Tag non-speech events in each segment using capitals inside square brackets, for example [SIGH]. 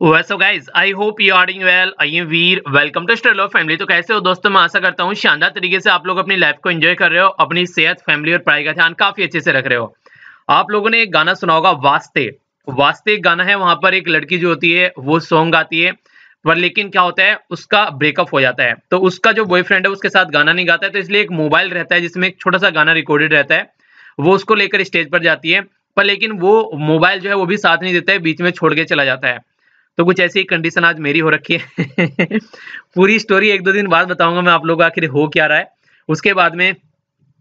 Vaso guys I hope you are well I am Veer welcome to Stelo family तो कैसे हो दोस्तों? मैं आशा करता हूँ शानदार तरीके से आप लोग अपनी लाइफ को एंजॉय कर रहे हो, अपनी सेहत फैमिली और पढ़ाई का ध्यान काफ़ी अच्छे से रख रहे हो। आप लोगों ने एक गाना सुना होगा, वास्ते। वास्ते एक गाना है, वहाँ पर एक लड़की जो होती है, वो सॉन्ग गाती है, पर लेकिन क्या होता है, उसका ब्रेकअप हो जाता है। तो उसका जो बॉयफ्रेंड है, उसके साथ गाना नहीं गाता है तो इसलिए एक मोबाइल रहता है, जिसमें एक छोटा सा गाना रिकॉर्डेड रहता है। वो उसको लेकर स्टेज पर जाती है, पर लेकिन वो मोबाइल जो है, वो भी साथ नहीं देता है, बीच में छोड़ के चला जाता है। तो कुछ ऐसी कंडीशन आज मेरी हो रखी है। [LAUGHS] पूरी स्टोरी एक दो दिन बाद बताऊँगा मैं आप लोगों को आखिर हो क्या रहा है। उसके बाद में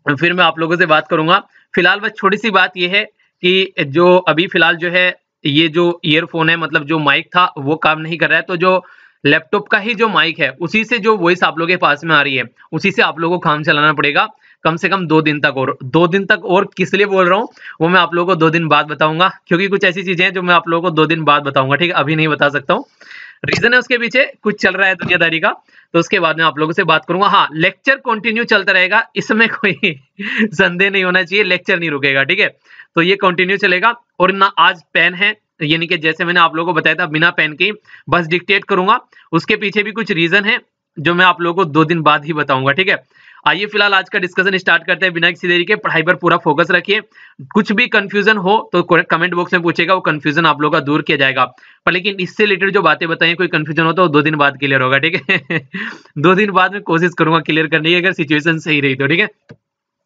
फिर मैं आप लोगों से बात करूँगा। फ़िलहाल बस छोटी सी बात यह है कि जो अभी फ़िलहाल जो है, ये जो ईयरफोन है मतलब जो माइक था, वो काम नहीं कर रहा है। तो जो लैपटॉप का ही जो माइक है, उसी से जो वॉइस आप लोगों के पास में आ रही है, उसी से आप लोगों को काम चलाना पड़ेगा। कम से कम दो दिन तक और, दो दिन तक और किस लिए बोल रहा हूँ, वो मैं आप लोगों को दो दिन बाद बताऊँगा, क्योंकि कुछ ऐसी चीज़ें हैं जो मैं आप लोगों को दो दिन बाद बताऊँगा, ठीक है? अभी नहीं बता सकता हूँ। रीजन है उसके पीछे, कुछ चल रहा है दुनियादारी का तो उसके बाद में आप लोगों से बात करूँगा। हाँ लेक्चर कंटिन्यू चलता रहेगा, इसमें कोई [LAUGHS] संदेह नहीं होना चाहिए लेक्चर नहीं रुकेगा, ठीक है? तो ये कंटिन्यू चलेगा, और ना आज पेन है, यानी कि जैसे मैंने आप लोगों को बताया था, बिना पेन के बस डिक्टेट करूँगा। उसके पीछे भी कुछ रीजन है जो मैं आप लोगों को दो दिन बाद ही बताऊँगा, ठीक है? आइए फ़िलहाल आज का डिस्कशन स्टार्ट करते हैं। किसी देरी के पढ़ाई पर पूरा फोकस रखिए। कुछ भी कंफ्यूजन हो तो कमेंट बॉक्स में पूछेगा, वो कंफ्यूजन आप लोगों का दूर किया जाएगा। पर लेकिन इससे रिलेटेड जो बातें बताएँ कोई कंफ्यूजन हो तो दो दिन बाद क्लियर होगा, ठीक है? [LAUGHS] दो दिन बाद में कोशिश करूँगा क्लियर करने की, अगर सिचुएशन सही रही तो ठीक है?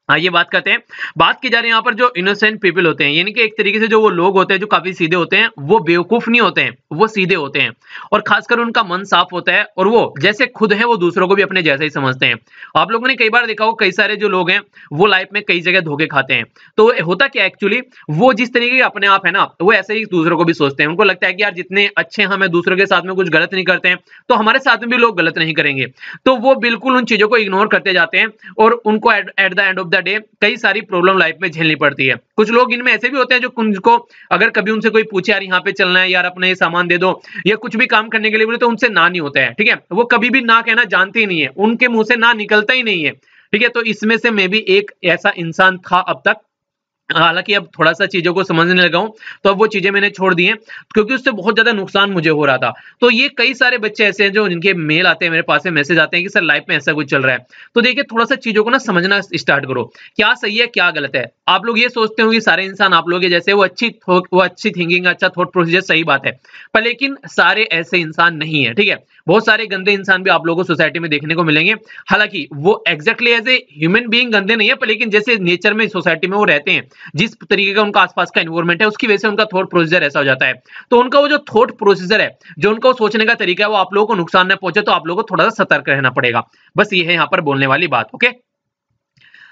आइए बात करते हैं। बात की जा रही है यहाँ पर जो इनोसेंट पीपल होते हैं, यानी कि एक तरीके से जो वो लोग होते हैं, जो काफ़ी सीधे होते हैं, वो बेवकूफ़ नहीं होते हैं, वो सीधे होते हैं। और खासकर उनका मन साफ़ होता है और वो जैसे खुद है, वो दूसरों को भी अपने जैसे ही समझते हैं। आप लोगों ने कई बार देखा हो कई सारे जो लोग हैं, वो लाइफ में कई जगह धोखे खाते हैं। तो होता क्या एक्चुअली वो जिस तरीके के अपने आप है ना, वो ऐसे ही दूसरों को भी सोचते हैं। उनको लगता है कि यार, जितने अच्छे हमें दूसरों के साथ में कुछ गलत नहीं करते हैं तो हमारे साथ में भी लोग गलत नहीं करेंगे। तो वो बिल्कुल उन चीज़ों को इग्नोर करते जाते हैं और उनको at the end of the day कई सारी प्रॉब्लम लाइफ में झेलनी पड़ती है। कुछ लोग इनमें ऐसे भी होते हैं जो उनको अगर कभी उनसे कोई पूछे, यार, यहाँ पे चलना है, यार, अपने ये सामान दे दो, या कुछ भी काम करने के लिए बोले तो उनसे ना नहीं होता है, ठीक है? वो कभी भी ना कहना जानते ही नहीं है। उनके मुँह से ना निकलता ही नहीं है, ठीक है? तो इसमें से मैं भी एक ऐसा इंसान था अब तक हालाँकि अब थोड़ा सा चीज़ों को समझने लगा हूँ तो अब वो चीज़ें मैंने छोड़ दी हैं, क्योंकि उससे बहुत ज़्यादा नुकसान मुझे हो रहा था। तो ये कई सारे बच्चे ऐसे हैं जो जिनके मेल आते हैं, मेरे पास में मैसेज आते हैं कि, सर, लाइफ में ऐसा कुछ चल रहा है। तो देखिए थोड़ा सा चीज़ों को ना समझना स्टार्ट करो, क्या सही है, क्या गलत है। आप लोग ये सोचते हो कि सारे इंसान आप लोग जैसे वो अच्छी वो अच्छी थिंकिंग अच्छा थॉट प्रोसीजर सही बात है। पर लेकिन सारे ऐसे इंसान नहीं है, ठीक है? बहुत सारे गंदे इंसान भी आप लोगों को सोसाइटी में देखने को मिलेंगे। हालाँकि वो exactly as a human being गंदे नहीं है, पर लेकिन जैसे नेचर में सोसाइटी में वो रहते हैं जिस तरीके का उनका आसपास का एनवायरमेंट है, उसकी वजह से उनका थॉट प्रोसीजर ऐसा हो जाता है। तो उनका वो जो थॉट प्रोसीजर है, जो उनका सोचने का तरीका है, वो आप लोगों को नुकसान न पहुँचे तो आप लोगों को थोड़ा सा सतर्क रहना पड़ेगा। बस ये है यहाँ पर बोलने वाली बात ओके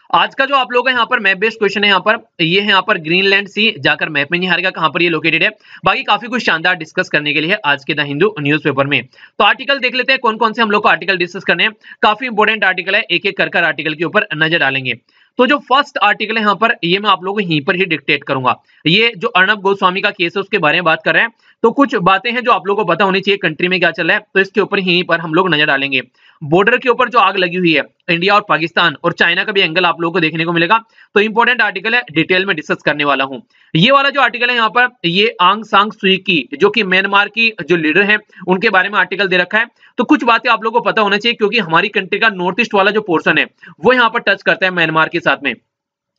आज का जो आप लोग यहाँ पर मैप बेस्ड क्वेश्चन है यहाँ पर, ये है यहाँ पर ग्रीनलैंड सी जाकर मैप में नहीं हारेगा, कहाँ पर ये लोकेटेड है? बाकी काफ़ी कुछ शानदार डिस्कस करने के लिए आज के द हिंदू न्यूज़पेपर में। तो आर्टिकल देख लेते हैं कौन कौन से हम लोग को आर्टिकल डिस्कस करने हैं। काफ़ी इंपोर्टेंट आर्टिकल है एक एक कर कर आर्टिकल के ऊपर नज़र डालेंगे। तो जो फ़र्स्ट आर्टिकल है यहाँ पर, ये मैं आप लोगों को यहीं पर ही डिक्टेट करूँगा। ये जो अर्णब गोस्वामी का केस है, उसके बारे में बात कर रहे हैं। तो कुछ बातें हैं जो आप लोगों को पता होनी चाहिए कंट्री में क्या चल रहा है तो इसके ऊपर यहीं पर हम लोग नज़र डालेंगे। बॉर्डर के ऊपर जो आग लगी हुई है इंडिया और पाकिस्तान और चाइना का भी एंगल आप लोगों को देखने को मिलेगा तो इंपॉर्टेंट आर्टिकल है डिटेल में डिस्कस करने वाला हूँ। ये वाला जो आर्टिकल है यहाँ पर, ये आंग सांग सुई की जो कि म्यांमार की जो लीडर है, उनके बारे में आर्टिकल दे रखा है। तो कुछ बातें आप लोगों को पता होना चाहिए, क्योंकि हमारी कंट्री का नॉर्थ ईस्ट वाला जो पोर्सन है, वो यहाँ पर टच करता है म्यांमार के साथ में।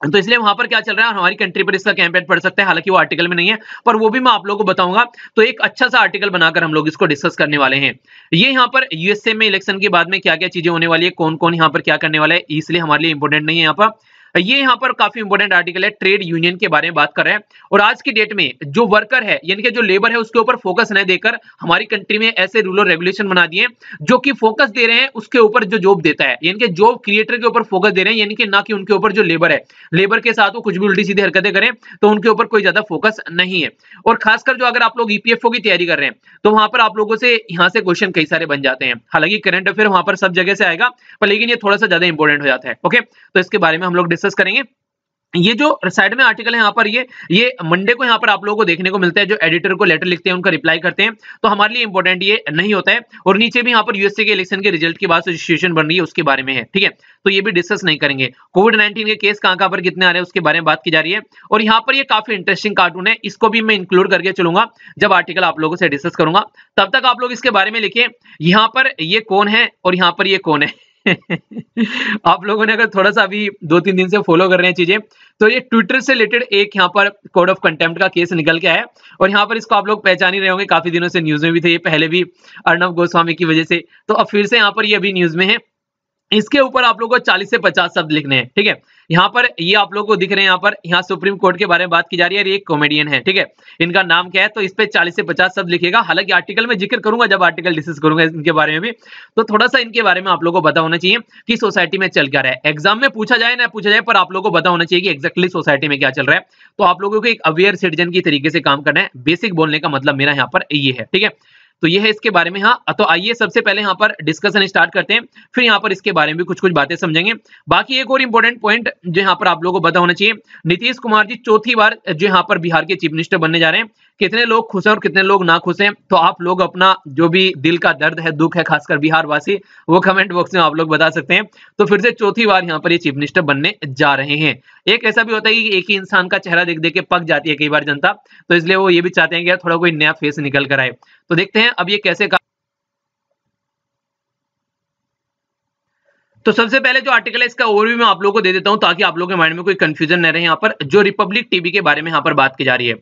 तो इसलिए वहाँ पर क्या चल रहा है, हमारी कंट्री पर इसका कैंपेन पढ़ सकते हैं, हालाँकि वो आर्टिकल में नहीं है, पर वो भी मैं आप लोगों को बताऊँगा। तो एक अच्छा सा आर्टिकल बनाकर हम लोग इसको डिस्कस करने वाले हैं। ये यहाँ पर यूएसए में इलेक्शन के बाद में क्या क्या चीज़ें होने वाली है कौन कौन यहाँ पर क्या करने वाला है, इसलिए हमारे लिए इंपॉर्टेंट नहीं है यहाँ पर। ये यहाँ पर काफ़ी इंपोर्टेंट आर्टिकल है ट्रेड यूनियन के बारे में बात कर रहे हैं। और आज की डेट में जो वर्कर है, यानी कि जो लेबर है, उसके ऊपर फोकस न देकर हमारी कंट्री में ऐसे रूल और रेगुलेशन बना दिए, जो कि फोकस दे रहे हैं, उसके ऊपर जो जॉब देता है। यानी कि जॉब क्रिएटर के ऊपर फोकस दे रहे हैं, यानी कि ना कि उनके ऊपर जो लेबर है। लेबर के साथ वो कुछ भी उल्टी सीधी हरकतें करें तो उनके ऊपर कोई ज़्यादा फोकस नहीं है। और खासकर जो अगर आप लोग ईपीएफओ की तैयारी कर रहे हैं तो वहाँ पर आप लोगों से यहाँ से क्वेश्चन कई सारे बन जाते हैं। हालाँकि करंट अफेयर वहाँ पर सब जगह से आएगा, पर लेकिन ये थोड़ा सा ज़्यादा इंपॉर्टेंट हो जाता है। ओके तो इसके बारे में हम लोग डिस्कस करेंगे। ये जो साइड में आर्टिकल है यहाँ पर, ये ये मंडे को यहाँ पर आप लोगों को देखने को मिलता है, जो एडिटर को लेटर लिखते हैं, उनका रिप्लाई करते हैं। तो हमारे लिए इंपॉर्टेंट ये नहीं होता है। और नीचे भी यहाँ पर यूएसए के इलेक्शन के रिज़ल्ट की बात सिचुएशन बन रही है, उसके बारे में है, ठीक है? तो ये भी डिस्कस नहीं करेंगे। कोविड नाइन्टीन के केस कहाँ कहाँ पर कितने आ रहे हैं, उसके बारे में बात की जा रही है। और यहाँ पर ये काफ़ी इंटरेस्टिंग कार्टून है, इसको भी मैं इंक्लूड करके चलूँगा, जब आर्टिकल आप लोगों से डिस्कस करूँगा। तब तक आप लोग इसके बारे में लिखिए। यहाँ पर ये कौन है, और यहाँ पर ये कौन है? [LAUGHS] आप लोगों ने अगर थोड़ा सा अभी दो तीन दिन से फॉलो कर रहे हैं चीज़ें तो ये ट्विटर से रिलेटेड एक यहाँ पर कोड ऑफ़ कंटेम्प्ट का केस निकल के आया और यहाँ पर इसको आप लोग पहचान ही रहे होंगे, काफ़ी दिनों से न्यूज़ में भी थे ये, पहले भी अर्णव गोस्वामी की वजह से। तो अब फिर से यहाँ पर ये अभी न्यूज़ में है। इसके ऊपर आप लोगों को 40 से 50 शब्द लिखने हैं, ठीक है? यहाँ पर ये आप लोगों को दिख रहे हैं, यहाँ पर, यहाँ सुप्रीम कोर्ट के बारे में बात की जा रही है एक कॉमेडियन है, ठीक है? इनका नाम क्या है? तो इस पे 40 से 50 शब्द लिखेगा। हालाँकि आर्टिकल में ज़िक्र करूँगा, जब आर्टिकल डिस्कस करूँगा इनके बारे में भी तो थोड़ा सा इनके बारे में आप लोगों को पता होना चाहिए कि सोसाइटी में चल क्या रहा है। एग्ज़ाम में पूछा जाए ना पूछा जाए, पर आप लोगों को पता होना चाहिए कि एक्जैक्टली सोसाइटी में क्या चल रहा है। तो आप लोगों को एक अवेयर सिटीजन की तरीके से काम करना है। बेसिक बोलने का मतलब मेरा यहाँ पर ये है, ठीक है? तो ये है इसके बारे में हाँ। तो आइए सबसे पहले यहाँ पर डिस्कशन स्टार्ट करते हैं, फिर यहाँ पर इसके बारे में भी कुछ कुछ बातें समझेंगे। बाकी एक और इंपॉर्टेंट पॉइंट जो यहाँ पर आप लोगों को पता होना चाहिए, नीतीश कुमार जी चौथी बार जो यहाँ पर बिहार के चीफ मिनिस्टर बनने जा रहे हैं। कितने लोग खुश हैं और कितने लोग ना खुश हैं तो आप लोग अपना जो भी दिल का दर्द है, दुख है, खासकर बिहार वासी वो कमेंट बॉक्स में आप लोग बता सकते हैं। तो फिर से चौथी बार यहाँ पर ये चीफ मिनिस्टर बनने जा रहे हैं। एक ऐसा भी होता है कि एक ही इंसान का चेहरा देख देख के पक जाती है कई बार जनता तो इसलिए वो ये भी चाहते हैं कि थोड़ा कोई नया फेस निकल कर आए। तो देखते हैं अब ये कैसे का तो सबसे पहले जो आर्टिकल है, इसका ओवरव्यू मैं आप लोगों को दे देता हूँ, ताकि आप लोगों के माइंड में कोई कंफ्यूजन न रहे। यहाँ पर जो रिपब्लिक टीवी के बारे में यहाँ पर बात की जा रही है।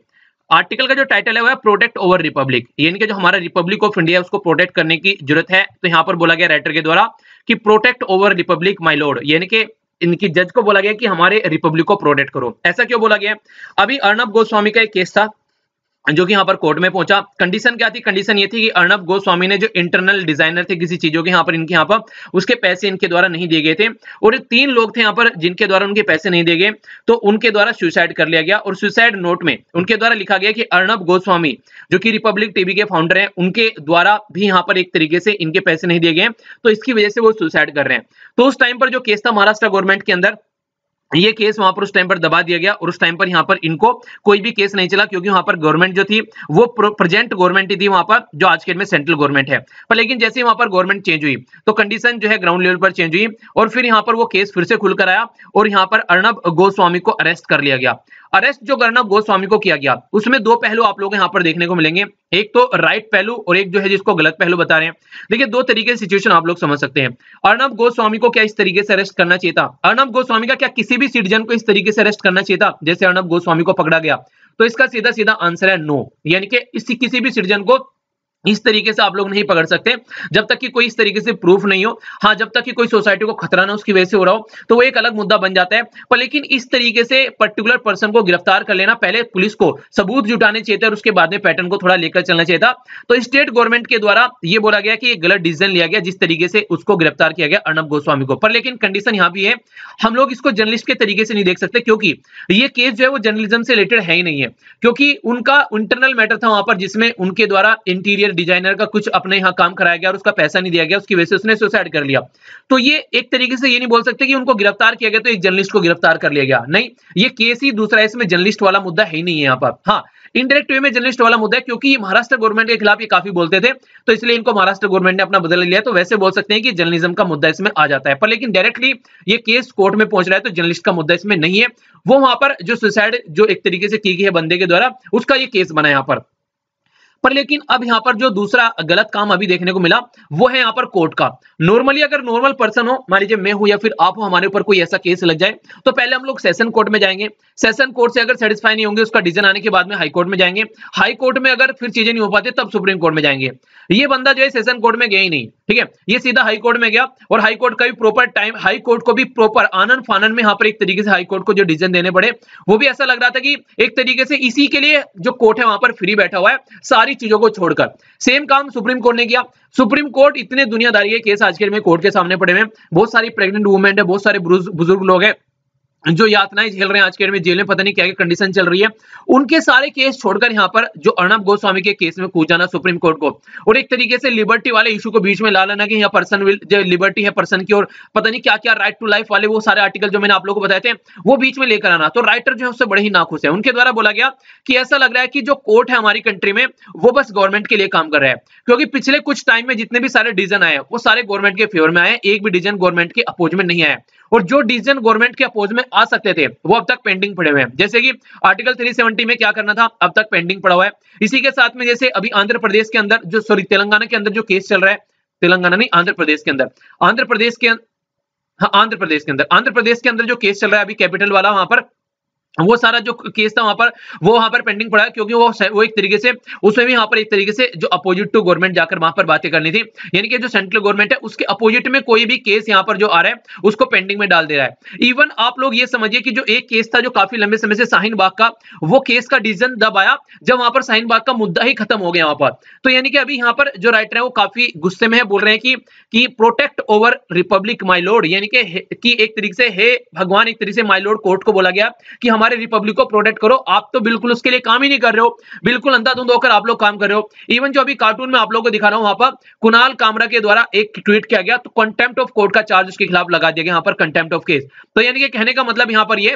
आर्टिकल का जो टाइटल है वो है प्रोटेक्ट ओवर रिपब्लिक यानी कि जो हमारा रिपब्लिक ऑफ़ इंडिया उसको प्रोटेक्ट करने की ज़रूरत है। तो यहाँ पर बोला गया राइटर के द्वारा कि protect our republic my lord यानी कि इनकी जज को बोला गया कि हमारे रिपब्लिक को प्रोटेक्ट करो। ऐसा क्यों बोला गया? अभी अर्णब गोस्वामी का एक केस था। जो कि यहाँ पर कोर्ट में पहुँचा। कंडीशन क्या थी? कंडीशन ये थी कि अर्णब गोस्वामी ने जो इंटरनल डिज़ाइनर थे किसी चीज़ों के यहाँ पर, इनके यहाँ पर, उसके पैसे इनके द्वारा नहीं दिए गए थे। और तीन लोग थे यहाँ पर जिनके द्वारा उनके पैसे नहीं दिए गए तो उनके द्वारा सुसाइड कर लिया गया। और सुसाइड नोट में उनके द्वारा लिखा गया कि अर्णब गोस्वामी, जो की रिपब्लिक टीवी के फाउंडर है, उनके द्वारा भी यहाँ पर एक तरीके से इनके पैसे नहीं दिए गए तो इसकी वजह से वो सुसाइड कर रहे हैं। तो उस टाइम पर जो केस था महाराष्ट्र गवर्नमेंट के अंदर ये केस वहाँ पर उस टाइम पर दबा दिया गया और उस टाइम पर यहाँ पर इनको कोई भी केस नहीं चला क्योंकि वहाँ पर गवर्नमेंट जो थी, वो प्रेजेंट गवर्नमेंट ही थी वहाँ पर, जो आज के में सेंट्रल गवर्नमेंट है। पर लेकिन जैसे वहाँ पर गवर्नमेंट चेंज हुई तो कंडीशन जो है ग्राउंड लेवल पर चेंज हुई और फिर यहाँ पर वो केस फिर से खुलकर आया और यहाँ पर अर्णब गोस्वामी को अरेस्ट कर लिया गया। अरेस्ट जो अर्णब गोस्वामी को किया गया। उसमें दो पहलू आप लोग यहाँ पर देखने को मिलेंगे। एक तो राइट पहलू और एक जो है जिसको गलत पहलू बता रहे हैं। देखिए, दो तरीके से सिचुएशन आप लोग समझ सकते हैं। अर्णब गोस्वामी को क्या इस तरीके से अरेस्ट करना चाहिए था? अर्णब गोस्वामी का क्या किसी भी सिटीजन को इस तरीके से अरेस्ट करना चाहिए था? जैसे अर्णब गोस्वामी को पकड़ा गया। तो इसका सीधा सीधा आंसर है नो यानी कि किसी भी सिटीजन को इस तरीके से आप लोग नहीं पकड़ सकते। जब तक कि कोई इस तरीके से प्रूफ नहीं हो हाँ जब तक कि कोई सोसाइटी को खतरा ना उसकी वजह से हो रहा हो तो वो एक अलग मुद्दा बन जाता है। पर लेकिन इस तरीके से पर्टिकुलर पर्सन को गिरफ़्तार कर लेना, पहले पुलिस को सबूत जुटाने चाहिए और उसके बाद में पैटर्न को थोड़ा लेकर चलना चाहिए था। तो स्टेट गवर्नमेंट के द्वारा ये बोला गया कि गलत डिसीज़न लिया गया, जिस तरीके से उसको गिरफ़्तार किया गया अर्णब गोस्वामी को। पर लेकिन कंडीशन यहाँ भी है, हम लोग इसको जर्नलिस्ट के तरीके से नहीं देख सकते, क्योंकि ये केस जो है वो जर्नलिज्म से रिलेटेड है ही नहीं है। क्योंकि उनका इंटरनल मैटर था वहाँ पर, जिसमें उनके द्वारा इंटीरियर डिज़ाइनर का कुछ अपने यहाँ काम कराया गया और उसका पैसा नहीं दिया गया, उसकी वजह से उसने सुसाइड कर लिया। तो ये एक तरीके से ये नहीं बोल सकते कि उनको गिरफ़्तार किया गया तो एक जर्नलिस्ट को गिरफ़्तार कर लिया गया। नहीं, ये केस ही दूसरा इसमें जर्नलिस्ट वाला मुद्दा है ही नहीं है यहाँ पर। हाँ इंडायरेक्ट वे में जर्नलिस्ट वाला मुद्दा है क्योंकि ये महाराष्ट्र गवर्नमेंट के खिलाफ ये काफ़ी बोलते थे तो इसलिए इनको महाराष्ट्र गवर्नमेंट ने अपना बदल लिया। तो वैसे बोल सकते हैं कि जर्नलिज्म का मुद्दा इसमें आ जाता है। पर लेकिन डायरेक्टली ये केस कोर्ट में पहुँच रहा है तो जर्नलिस्ट का मुद्दा इसमें नहीं है। वो वहाँ पर जो सुसाइड जो एक तरीके से की गई है बंदे के द्वारा, उसका ये केस बना यहाँ पर। पर लेकिन अब यहाँ पर जो दूसरा गलत काम अभी देखने को मिला, वो है यहाँ पर कोर्ट का। नॉर्मली अगर नॉर्मल पर्सन हो, मान लीजिए मैं हूँ या फिर आप हो, हमारे ऊपर कोई ऐसा केस लग जाए तो पहले हम लोग सेशन कोर्ट में जाएँगे। सेशन कोर्ट से अगर सेटिस्फाई नहीं होंगे, उसका डिसीज़न आने के बाद में हाई कोर्ट में जाएँगे। हाई कोर्ट में अगर फिर चीज़ें नहीं हो पाती, तब सुप्रीम कोर्ट में जाएँगे। ये बंदा जो है सेशन कोर्ट में गया ही नहीं, ठीक है? ये सीधा हाई कोर्ट में गया और हाई कोर्ट का भी प्रॉपर टाइम हाई कोर्ट को भी प्रॉपर आनंद फानन में यहाँ पर एक तरीके से हाई कोर्ट को जो डिसीज़न देने पड़े, वो भी ऐसा लग रहा था कि एक तरीके से इसी के लिए जो कोर्ट है, वहाँ पर फ्री बैठा हुआ है। सारी चीज़ों को छोड़कर। सेम काम सुप्रीम कोर्ट ने किया। सुप्रीम कोर्ट इतने दुनियादारी के केस आज के में कोर्ट के सामने पड़े हुए बहुत सारी प्रेग्नेंट वुमेन है, बहुत सारे बुज़ुर्ग लोग हैं। जो यातनाएँ झेल रहे हैं आज के डेट में जेल में, पता नहीं क्या क्या कंडीशन चल रही है। उनके सारे केस छोड़कर यहाँ पर जो अर्णब गोस्वामी के केस में कूद जाना सुप्रीम कोर्ट को। और एक तरीके से लिबर्टी वाले इशू को बीच में ला लेना कि यहाँ पर्सन विल जो लिबर्टी है पर्सन की और पता नहीं क्या क्या राइट टू लाइफ वाले वो सारे आर्टिकल जो मैंने आप लोगों को बताए थे, वो बीच में लेकर आना। तो राइटर जो है उससे बड़े ही नाखुश है। उनके द्वारा बोला गया कि ऐसा लग रहा है कि जो कोर्ट है हमारी कंट्री में, वो बस गवर्नमेंट के लिए काम कर रहा है। क्योंकि पिछले कुछ टाइम में जितने भी सारे डिसीज़न आए, वो सारे गवर्नमेंट के फेवर में आए, एक भी डिसीज़न गवर्नमेंट के अपोज में नहीं आया। और जो डिसीज़न गवर्नमेंट के अपोज में आ सकते थे, वो अब तक पेंडिंग पड़े हुए हैं। जैसे कि आर्टिकल 370 में क्या करना था, अब तक पेंडिंग पड़ा हुआ है। इसी के साथ में जैसे अभी आंध्र प्रदेश के अंदर जो, सॉरी, तेलंगाना के अंदर जो केस चल रहा है, तेलंगाना नहीं, आंध्र प्रदेश के अंदर, आंध्र प्रदेश के हाँ आंध्र प्रदेश के अंदर, आंध्र प्रदेश के अंदर जो केस चल रहा है अभी कैपिटल वाला, वहाँ पर वो सारा जो केस था वहाँ पर, वो वहाँ पर पेंडिंग पड़ा क्योंकि वो वो एक तरीके से, उसमें भी वहाँ पर एक तरीके से जो अपोजिट टू गवर्नमेंट जाकर वहाँ पर बातें करनी थी, यानी कि जो सेंट्रल गवर्नमेंट है, उसके अपोजिट में कोई भी केस यहाँ पर जो आ रहा है, उसको पेंडिंग में डाल दे रहा है। इवन आप लोग ये समझिए कि जो एक केस था, जो काफ़ी लंबे समय से शाहीन बाग का, वो केस का डिसीज़न दब आया, जब वहाँ पर शाहीन बाग का मुद्दा ही खत्म हो गया वहाँ पर। तो यानी कि अभी यहाँ पर जो राइटर है, वो काफ़ी गुस्से में है, बोल रहे हैं कि protect our republic my lord यानी कि एक तरीके से, हे भगवान, एक तरीके से माई लॉर्ड कोर्ट को बोला गया कि हमारे रिपब्लिक को प्रोटेक्ट करो। आप तो बिल्कुल उसके लिए काम ही नहीं कर रहे हो। बिल्कुल अंधाधुंध होकर आप लोग काम कर रहे हो। इवन जो अभी कार्टून में आप लोगों को दिखा रहा हूँ, वहाँ पर कुणाल कामरा के द्वारा एक ट्वीट किया गया तो कंटेम्प्ट ऑफ़ कोर्ट का चार्ज उसके खिलाफ लगा दिया गया, यहाँ पर कंटेम्प्ट ऑफ़ केस तो यानी कि कहने का मतलब यहाँ पर ये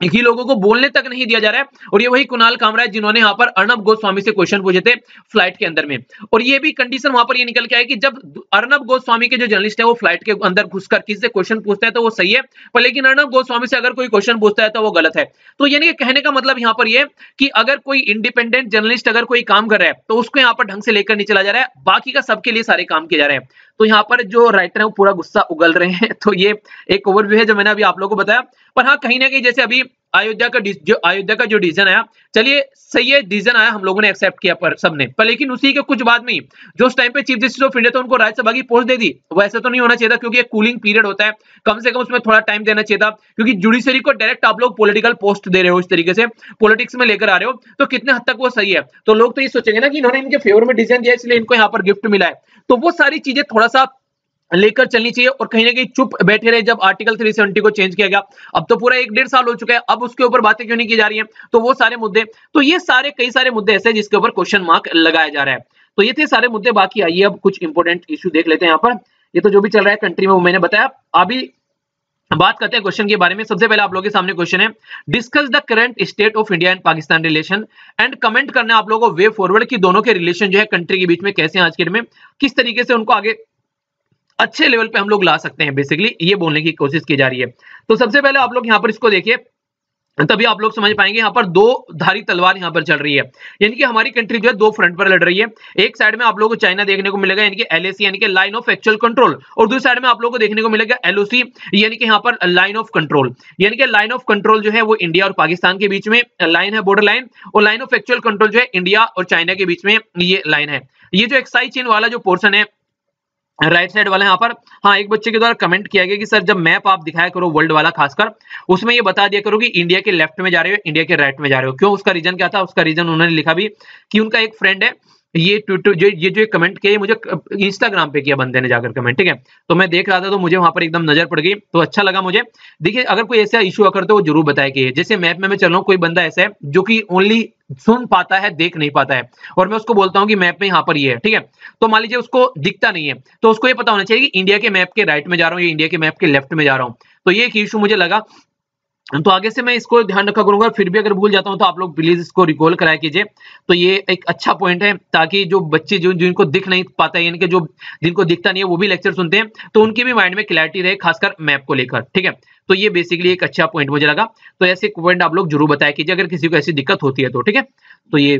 ही लोगों को बोलने तक नहीं दिया जा रहा है। और ये वही कुणाल कामरा है जिन्होंने यहाँ पर अर्नब गोस्वामी से क्वेश्चन पूछे थे फ़्लाइट के अंदर में। और ये भी कंडीशन वहाँ पर ये निकल के आए कि जब अर्नब गोस्वामी के जो जर्नलिस्ट है वो फ़्लाइट के अंदर घुसकर किसी से क्वेश्चन पूछता है तो वो सही है। पर लेकिन अर्नब गोस्वामी से अगर कोई क्वेश्चन पूछता है तो वो गलत है। तो यानी कहने का मतलब यहाँ पर ये कि अगर कोई इंडिपेंडेंट जर्नलिस्ट अगर कोई काम कर रहा है तो उसको यहाँ पर ढंग से लेकर नहीं चला जा रहा है। बाकी का सबके लिए सारे काम किए जा रहे हैं। तो यहाँ पर जो राइटर है वो पूरा गुस्सा उगल रहे हैं। [LAUGHS] तो ये एक ओवरव्यू है जो मैंने अभी आप लोगों को बताया। पर हाँ कहीं ना कहीं जैसे अभी अयोध्या का जो अयोध्या का जो डिसीज़न आया, चलिए सही है डिसीज़न आया, हम लोगों ने एक्सेप्ट किया पर सबने। पर लेकिन उसी के कुछ बाद में जो उस टाइम पे चीफ जस्टिस ऑफ़ इंडिया था, उनको राज्यसभा की पोस्ट दे दी। वैसे तो नहीं होना चाहिए था, क्योंकि एक कूलिंग पीरियड होता है। कम से कम उसमें थोड़ा टाइम देना चाहिए था, क्योंकि जुडिशरी को डायरेक्ट आप लोग पोलिटिकल पोस्ट दे रहे हो इस तरीके से पॉलिटिक्स में लेकर आ रहे हो। तो कितने हद तक वो सही है? तो लोग तो ये सोचेंगे ना कि इन्होंने इनके फेवर में डिसीज़न दिया, इसलिए इनको यहाँ पर गिफ्ट मिला है। तो वो सारी चीज़ें थोड़ा सा लेकर चलनी चाहिए और कहीं ना कहीं चुप बैठे रहे जब आर्टिकल 370 को चेंज किया गया। अब तो पूरा एक डेढ़ साल हो चुका है, अब उसके ऊपर बातें क्यों नहीं की जा रही है? तो वो सारे मुद्दे तो ये सारे, कई सारे मुद्दे ऐसे जिसके ऊपर क्वेश्चन मार्क लगाया जा रहा है। तो ये थे सारे मुद्दे, बाकी आइए अब कुछ इंपोर्टेंट इश्यू देख लेते हैं यहाँ पर। ये तो जो भी चल रहा है कंट्री में, वो मैंने बताया। अभी बात करते हैं क्वेश्चन के बारे में। सबसे पहले आप लोगों के सामने क्वेश्चन है। Discuss the current state of India and Pakistan relation and comment करना आप लोगों को वे फॉरवर्ड की दोनों के रिलेशन जो है कंट्री के बीच में कैसे आज के डेट में। किस तरीके से उनको आगे अच्छे लेवल पे हम लोग ला सकते हैं बेसिकली ये बोलने की कोशिश की जा रही है। तो सबसे पहले आप लोग यहाँ पर इसको देखिए, तभी आप लोग समझ पाएँगे, यहाँ पर दो धारी तलवार यहाँ पर चल रही है। यानी कि हमारी कंट्री जो है, दो फ्रंट पर लड़ रही है। एक साइड में आप लोगों को चाइना देखने को मिलेगा, यानी कि एलएसी यानी कि लाइन ऑफ़ एक्चुअल कंट्रोल और दूसरी साइड में आप लोगों को देखने को मिलेगा एलओसी यानी कि यहाँ पर लाइन ऑफ़ कंट्रोल यानी कि लाइन ऑफ़ कंट्रोल जो है, वो इंडिया और पाकिस्तान के बीच में लाइन है बॉर्डर लाइन और लाइन ऑफ़ एक्चुअल कंट्रोल जो है इंडिया और चाइना के बीच में ये लाइन है। ये जो एक्साइज चीन वाला जो पोर्सन है राइट साइड वाले, यहाँ पर हाँ एक बच्चे के द्वारा कमेंट किया गया कि, सर, जब मैप आप दिखाया करो वर्ल्ड वाला खासकर, उसमें ये बता दिया करो कि इंडिया के लेफ़्ट में जा रहे हो इंडिया के राइट में जा रहे हो। क्यों? उसका रीजन क्या था? उसका रीजन उन्होंने लिखा भी कि उनका एक फ्रेंड है ये ट्विटर जो ये जो कमेंट किया मुझे इंस्टाग्राम पे किया बंदे ने जाकर कमेंट ठीक है? तो मैं देख रहा था तो मुझे वहाँ पर एकदम नज़र पड़ गई तो अच्छा लगा मुझे। देखिए, अगर कोई ऐसा इशू अगर तो वो ज़रूर बताए कि जैसे मैप में मैं चल रहा हूँ, कोई बंदा ऐसा है जो कि ओनली सुन पाता है, देख नहीं पाता है। और मैं उसको बोलता हूँ कि मैप में यहाँ पर ये है, ठीक है? तो मान लीजिए उसको दिखता नहीं है तो उसको ये पता होना चाहिए कि इंडिया के मैप के राइट में जा रहा हूँ या इंडिया के मैप के लेफ़्ट में जा रहा हूँ। तो ये एक इशू मुझे लगा। तो आगे से मैं इसको ध्यान रखा करूँगा, फिर भी अगर भूल जाता हूँ तो आप लोग प्लीज़ इसको रिकॉल कराया कीजिए। तो ये एक अच्छा पॉइंट है, ताकि जो बच्चे जो, जिनको दिख नहीं पाता है, यानी कि जो, जिनको दिखता नहीं है, वो भी लेक्चर सुनते हैं। तो उनके भी माइंड में क्लैरिटी रहे, खासकर मैप को लेकर, ठीक है? तो ये बेसिकली एक अच्छा पॉइंट मुझे लगा। तो ऐसे पॉइंट आप लोग ज़रूर बताया कीजिए, अगर किसी को ऐसी दिक्कत होती है तो ठीक है? तो ये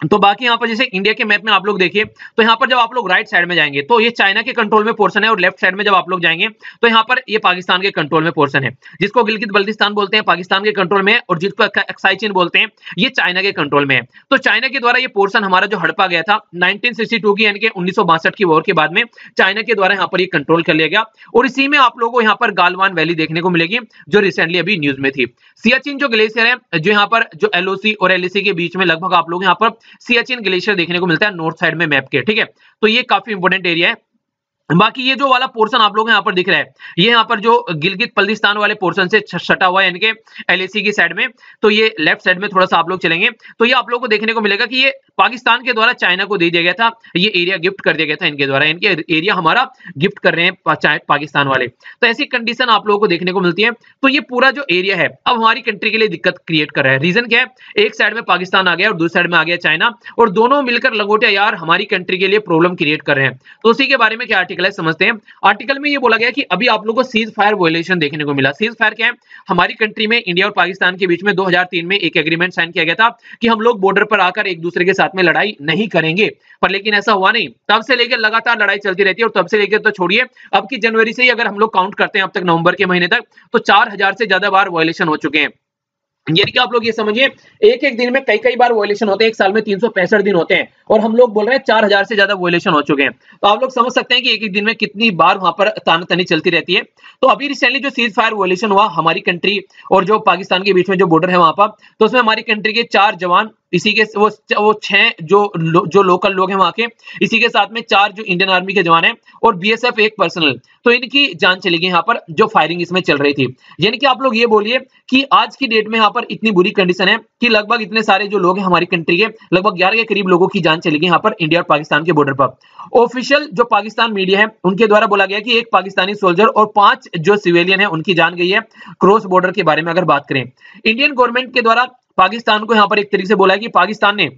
तो बाकी यहाँ पर जैसे इंडिया के मैप में आप लोग देखिए तो यहाँ पर जब आप लोग राइट साइड में जाएँगे तो ये चाइना के कंट्रोल में पोर्सन है और लेफ़्ट साइड में जब आप लोग जाएँगे तो यहाँ पर ये पाकिस्तान के कंट्रोल में पोर्सन है। जिसको गिलगित बल्तिस्तान बोलते हैं पाकिस्तान के कंट्रोल में और जिसको एक्साई चीन बोलते हैं, ये चाइना के कंट्रोल में है। तो चाइना के द्वारा ये पोर्सन हमारा जो हड़पा गया था नाइनटीन की, यानी कि उन्नीस की वॉर के बाद में चाइना के द्वारा यहाँ पर ये कंट्रोल कर लिया गया। और इसी में आप लोगों को यहाँ पर गालवान वैली देखने को मिलेगी, जो रिसेंटली अभी न्यूज़ में थी। सियाचिन जो ग्लेशियर है, जो यहाँ पर जो एलओसी और एलएसी के बीच में लगभग आप लोग यहाँ पर सियाचिन ग्लेशियर देखने को मिलता है नॉर्थ साइड में मैप के, ठीक है? तो ये काफ़ी इंपोर्टेंट एरिया है। बाकी ये जो वाला पोर्शन आप लोग यहाँ पर दिख रहा है, ये यहाँ पर जो गिलगित बल्दिस्तान वाले पोर्शन से सटा हुआ है, यानी कि एलएसी की साइड में तो ये लेफ़्ट साइड में थोड़ा सा आप लोग चलेंगे। तो ये आप लोग को देखने को मिलेगा कि ये पाकिस्तान के द्वारा चाइना को दे दिया गया था, ये एरिया गिफ्ट कर दिया गया था इनके द्वारा इनके एरिया हमारा गिफ्ट कर रहे हैं पाकिस्तान वाले। तो ऐसी कंडीशन आप लोगों को देखने को मिलती है। तो ये पूरा जो एरिया है, अब हमारी कंट्री के लिए दिक्कत क्रिएट कर रहा है। रीजन क्या है? एक साइड में पाकिस्तान आ गया और दूसरी साइड में आ गया चाइना, और दोनों मिलकर लंगोटिया यार हमारी कंट्री के लिए प्रॉब्लम क्रिएट कर रहे हैं। तो उसी के बारे में क्या आर्टिकल है समझते हैं। आर्टिकल में ये बोला गया कि अभी आप लोगों को सीज फायर वोलेशन देखने को मिला। सीज फायर क्या है? हमारी कंट्री में इंडिया और पाकिस्तान के बीच में 2003 में एक एग्रीमेंट साइन किया गया था कि हम लोग बॉर्डर पर आकर एक दूसरे के साथ में लड़ाई नहीं करेंगे। पर लेकिन ऐसा हुआ नहीं। तब से लेकर लगातार लड़ाई चलती रहती है और तब से लेकर तो छोड़िए। अब की जनवरी से ही अगर हम लोग काउंट करते हैं अब तक नवंबर के महीने तक तो चार हज़ार से ज़्यादा बार वॉयलेशन हो चुके हैं। यानी कि आप लोग ये समझिए एक एक दिन में कई कई बार वॉयलेशन होते हैं, एक साल में तीन दिन होते हैं, और हम लोग बोल रहे हैं चार हज़ार से ज़्यादा वोलेशन हो चुके हैं। तो आप लोग समझ सकते हैं कि एक एक दिन में कितनी बार वहाँ पर तानातनी चलती रहती है। तो अभी रिसेंटली जो सीज फायर वोलेशन हुआ हमारी कंट्री और जो पाकिस्तान के बीच में जो बॉर्डर है वहाँ पर तो उसमें हमारी कंट्री के चार जवान इसी के वो वो छह जो लो, जो लोकल लोग हैं वहाँ के इसी के साथ में चार जो इंडियन आर्मी के जवान हैं और बीएसएफ एक पर्सनल तो इनकी जान चली गई यहाँ पर जो फायरिंग इसमें चल रही थी। यानी कि आप लोग ये बोलिए कि आज की डेट में यहाँ पर इतनी बुरी कंडीशन है कि लगभग इतने सारे जो लोग हैं हमारी कंट्री के लगभग ग्यारह के करीब लोगों की जान चली गई यहाँ पर इंडिया और पाकिस्तान के बॉर्डर पर। ऑफिशियल जो पाकिस्तान मीडिया है उनके द्वारा बोला गया कि एक पाकिस्तानी सोल्जर और पाँच जो सिविलियन है उनकी जान गई है। क्रॉस बॉर्डर के बारे में अगर बात करें। इंडियन गवर्नमेंट के द्वारा पाकिस्तान को यहाँ पर एक तरीके से बोला है कि पाकिस्तान ने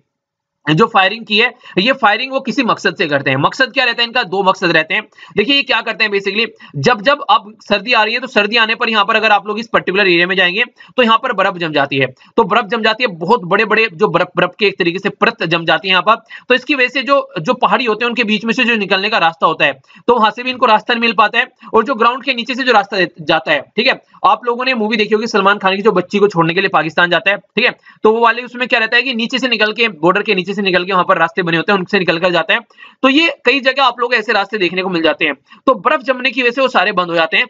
जो फायरिंग की है, ये फायरिंग वो किसी मकसद से करते हैं। मकसद क्या रहता है? इनका दो मकसद रहते हैं। देखिए ये क्या करते हैं बेसिकली जब जब अब सर्दी आ रही है तो सर्दी आने पर यहाँ पर अगर आप लोग इस पर्टिकुलर एरिया में जाएँगे तो यहाँ पर बर्फ़ जम जाती है। तो बर्फ़ जम जाती है, बहुत बड़े बड़े जो बर्फ़ बर्फ़ के एक तरीके से प्रत जम जाती है यहाँ पर। तो इसकी वजह से जो जो पहाड़ी होते हैं, उनके बीच में से जो निकलने का रास्ता होता है तो वहाँ से भी इनको रास्ता नहीं मिल पाता है और जो ग्राउंड के नीचे से जो रास्ता जाता है, ठीक है? आप लोगों ने मूवी देखी होगी सलमान खान की, जो बच्ची को छोड़ने के लिए पाकिस्तान जाता है, ठीक है? तो वो वाले उसमें क्या रहता है कि नीचे से निकल के बॉर्डर के नीचे से निकल के वहाँ पर रास्ते बने होते हैं, उनसे निकल कर जाते हैं। तो ये कई जगह आप लोग ऐसे रास्ते देखने को मिल जाते हैं। तो बर्फ़ जमने की वजह से वो सारे बंद हो जाते हैं।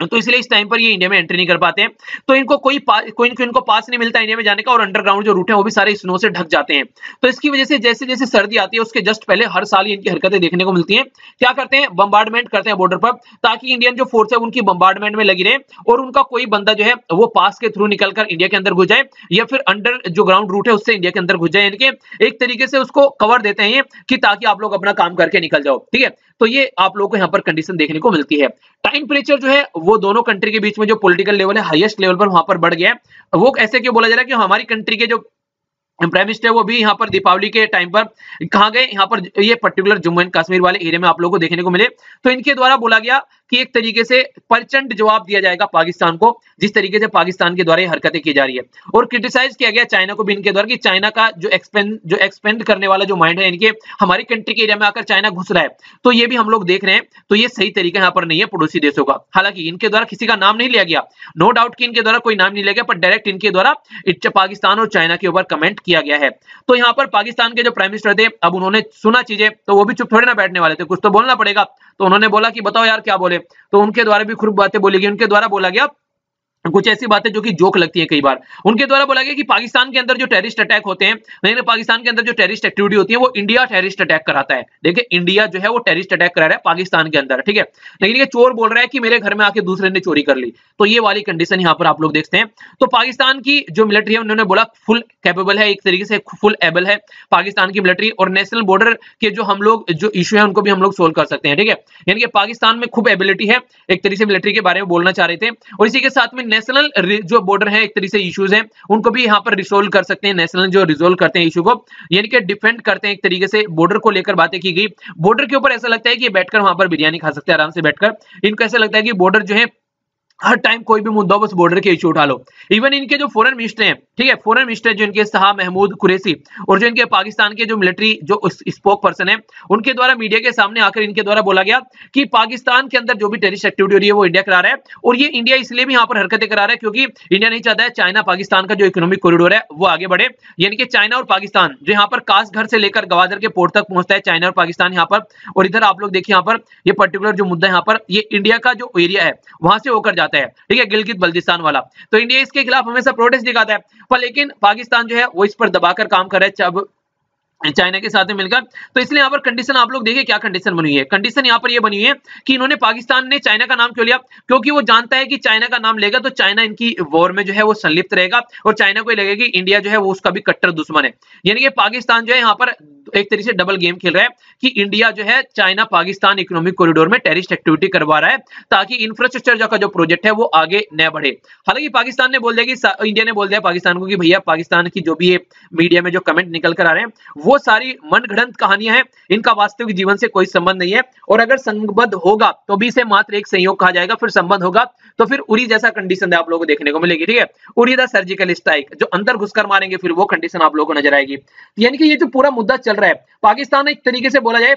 तो इसलिए इस टाइम पर ये इंडिया में एंट्री नहीं कर पाते हैं। तो इनको कोई कोई इनको इनको पास नहीं मिलता इंडिया में जाने का और अंडरग्राउंड जो रूट है, वो भी सारे स्नो से ढक जाते हैं। तो इसकी वजह से जैसे जैसे सर्दी आती है, उसके जस्ट पहले हर साल इनकी हरकतें देखने को मिलती हैं। क्या करते हैं? बम्बार्डमेंट करते हैं बॉर्डर पर, ताकि इंडियन जो फोर्स है, उनकी बम्बार्डमेंट में लगी रहे और उनका कोई बंदा जो है, वो पास के थ्रू निकलकर इंडिया के अंदर घुस जाए या फिर अंडर जो ग्राउंड रूट है, उससे इंडिया के अंदर घुस जाए। यानी कि एक तरीके से उसको कवर देते हैं कि ताकि आप लोग अपना काम करके निकल जाओ। ठीक है? तो ये आप लोगों को यहाँ पर कंडीशन देखने को मिलती है। टेम्परेचर जो है वो दोनों कंट्री के बीच में जो पॉलिटिकल लेवल है हाईएस्ट लेवल पर वहाँ पर बढ़ गया है। वो ऐसे क्यों बोला जा रहा है कि हमारी कंट्री के जो प्राइम मिनिस्टर वो भी यहाँ पर दीपावली के टाइम पर कहा गए? यहाँ पर ये पर्टिकुलर जम्मू एंड कश्मीर वाले एरिया में आप लोगों को देखने को मिले। तो इनके द्वारा बोला गया कि एक तरीके से प्रचंड जवाब दिया जाएगा पाकिस्तान को, जिस तरीके से पाकिस्तान के द्वारा हरकतें की जा रही है। और क्रिटिसाइज किया गया चाइना को भी इनके द्वारा कि चाइना का जो एक्सपेंड जो एक्सपेंड करने वाला जो माइंड है इनके हमारी कंट्री के एरिया में आकर चाइना घुस रहा है तो ये भी हम लोग देख रहे हैं तो ये सही तरीका यहाँ पर नहीं है पड़ोसी देशों का। हालाँकि इनके द्वारा किसी का नाम नहीं लिया गया नो डाउट कि इनके द्वारा कोई नाम नहीं लिया गया पर डायरेक्ट इनके द्वारा पाकिस्तान और चाइना के ऊपर कमेंट किया गया है। तो यहाँ पर पाकिस्तान के जो प्राइम मिनिस्टर थे, अब उन्होंने सुना चीज़ें तो वो भी चुप थोड़े ना बैठने वाले थे, कुछ तो बोलना पड़ेगा। तो उन्होंने बोला कि, बताओ यार क्या बोले? तो उनके द्वारा भी खूब बातें बोली गई उनके द्वारा बोला गया। कुछ ऐसी बातें जो कि जोक लगती है कई बार। उनके द्वारा बोला गया कि पाकिस्तान के अंदर जो टेरिस्ट अटैक होते हैं पाकिस्तान के अंदर जो टेरिस्ट एक्टिविटी होती है, वो इंडिया टेरिस्ट अटैक कराता है। देखिए इंडिया जो है वो टेरिस्ट अटैक करा रहा है पाकिस्तान के अंदर, ठीक है? लेकिन ये चोर बोल रहा है कि मेरे घर में आके दूसरे ने चोरी कर ली। तो ये वाली कंडीशन यहाँ पर आप लोग देखते हैं। तो पाकिस्तान की जो मिलिट्री है, उन्होंने बोला फुल कैपेबल है, एक तरीके से फुल एबल है पाकिस्तान की मिलिट्री और नेशनल बॉर्डर के जो हम लोग, जो इशू है, उनको भी हम लोग सोल्व कर सकते हैं, ठीक है? यानी कि पाकिस्तान में खूब एबिलिटी है, एक तरीके से मिलिट्री के बारे में बोलना चाह रहे थे। और इसी के साथ में नेशनल जो बॉर्डर है, एक तरीके से इश्यूज़ हैं, उनको भी यहाँ पर रिसोल्व कर सकते हैं नेशनल जो रिजोल्व करते हैं इशू को। यानी कि डिफेंड करते हैं एक तरीके से बॉर्डर को लेकर बातें की गई। बॉर्डर के ऊपर ऐसा लगता है कि बैठकर वहाँ पर बिरयानी खा सकते हैं, आराम से बैठकर। इनको ऐसा लगता है कि बॉर्डर जो है हर टाइम कोई भी मुद्दा बस बॉर्डर के इशू उठा लो। इवन इनके जो फॉरेन मिनिस्टर हैं, ठीक है फॉरेन मिनिस्टर जो इनके शाह महमूद कुरेसी और जो इनके पाकिस्तान के जो मिलिट्री जो स्पोक पर्सन है, उनके द्वारा मीडिया के सामने आकर इनके द्वारा बोला गया कि पाकिस्तान के अंदर जो भी टेरिस्ट एक्टिविटी हो रही है, वो इंडिया करा रहा है और ये इंडिया इसलिए भी यहाँ पर हरकतें करा रहा है क्योंकि इंडिया नहीं चाहता है चाइना पाकिस्तान का जो इकोनॉमिक कॉरिडोर है, वो आगे बढ़े। यानी कि चाइना और पाकिस्तान जो यहाँ पर कास घर से लेकर गवादर के पोर्ट तक पहुँचता है चाइना और पाकिस्तान यहाँ पर। और इधर आप लोग देखिए यहाँ पर, ये पर्टिकुलर जो मुद्दा यहाँ पर, ये इंडिया का जो एरिया है, वहाँ से होकर जाता है। ठीक है, गिलगित बल्दिस्तान वाला। तो इंडिया इसके खिलाफ हमेशा प्रोटेस्ट दिखाता है। पर लेकिन पाकिस्तान जो है, वो इस पर दबाकर काम कर रहा है। चाइना के साथ में मिलकर। तो इसलिए यहाँ पर कंडीशन आप लोग देखिए क्या कंडीशन बनी है। कंडीशन यहाँ पर ये बनी हुई है कि इन्होंने पाकिस्तान ने चाइना का नाम क्यों लिया? क्योंकि वो जानता है कि चाइना का नाम लेगा तो चाइना इनकी वॉर में जो है, वो संलिप्त रहेगा। और चाइना को लगेगा कि इंडिया जो है, वो उसका भी कट्टर दुश्मन है। यानी कि पाकिस्तान जो है, यहाँ पर एक तरीके से डबल गेम खेल रहा है कि इंडिया जो है चाइना पाकिस्तान इकोनॉमिक कॉरिडोर में टेरिस्ट एक्टिविटी करवा रहा है ताकि इंफ्रास्ट्रक्चर का जो प्रोजेक्ट है वो आगे न बढ़े। हालाँकि पाकिस्तान ने बोल दिया कि इंडिया ने बोल दिया पाकिस्तान को कि भैया पाकिस्तान की जो भी ये मीडिया में जो कमेंट निकल कर आ रहे हैं, वो सारी मनगढ़ंत कहानियाँ हैं, इनका वास्तविक जीवन से कोई संबंध नहीं है और अगर संबंध होगा तो भी इसे मात्र एक संयोग कहा जाएगा, फिर संबंध होगा तो फिर उरी जैसा कंडीशन आप लोगों को देखने को मिलेगी, ठीक है? उरी द सर्जिकल स्ट्राइक जो अंदर घुसकर मारेंगे, फिर वो कंडीशन आप लोगों को नज़र आएगी। यानी कि ये जो पूरा मुद्दा चल रहा है। पाकिस्तान एक तरीके से बोला जाए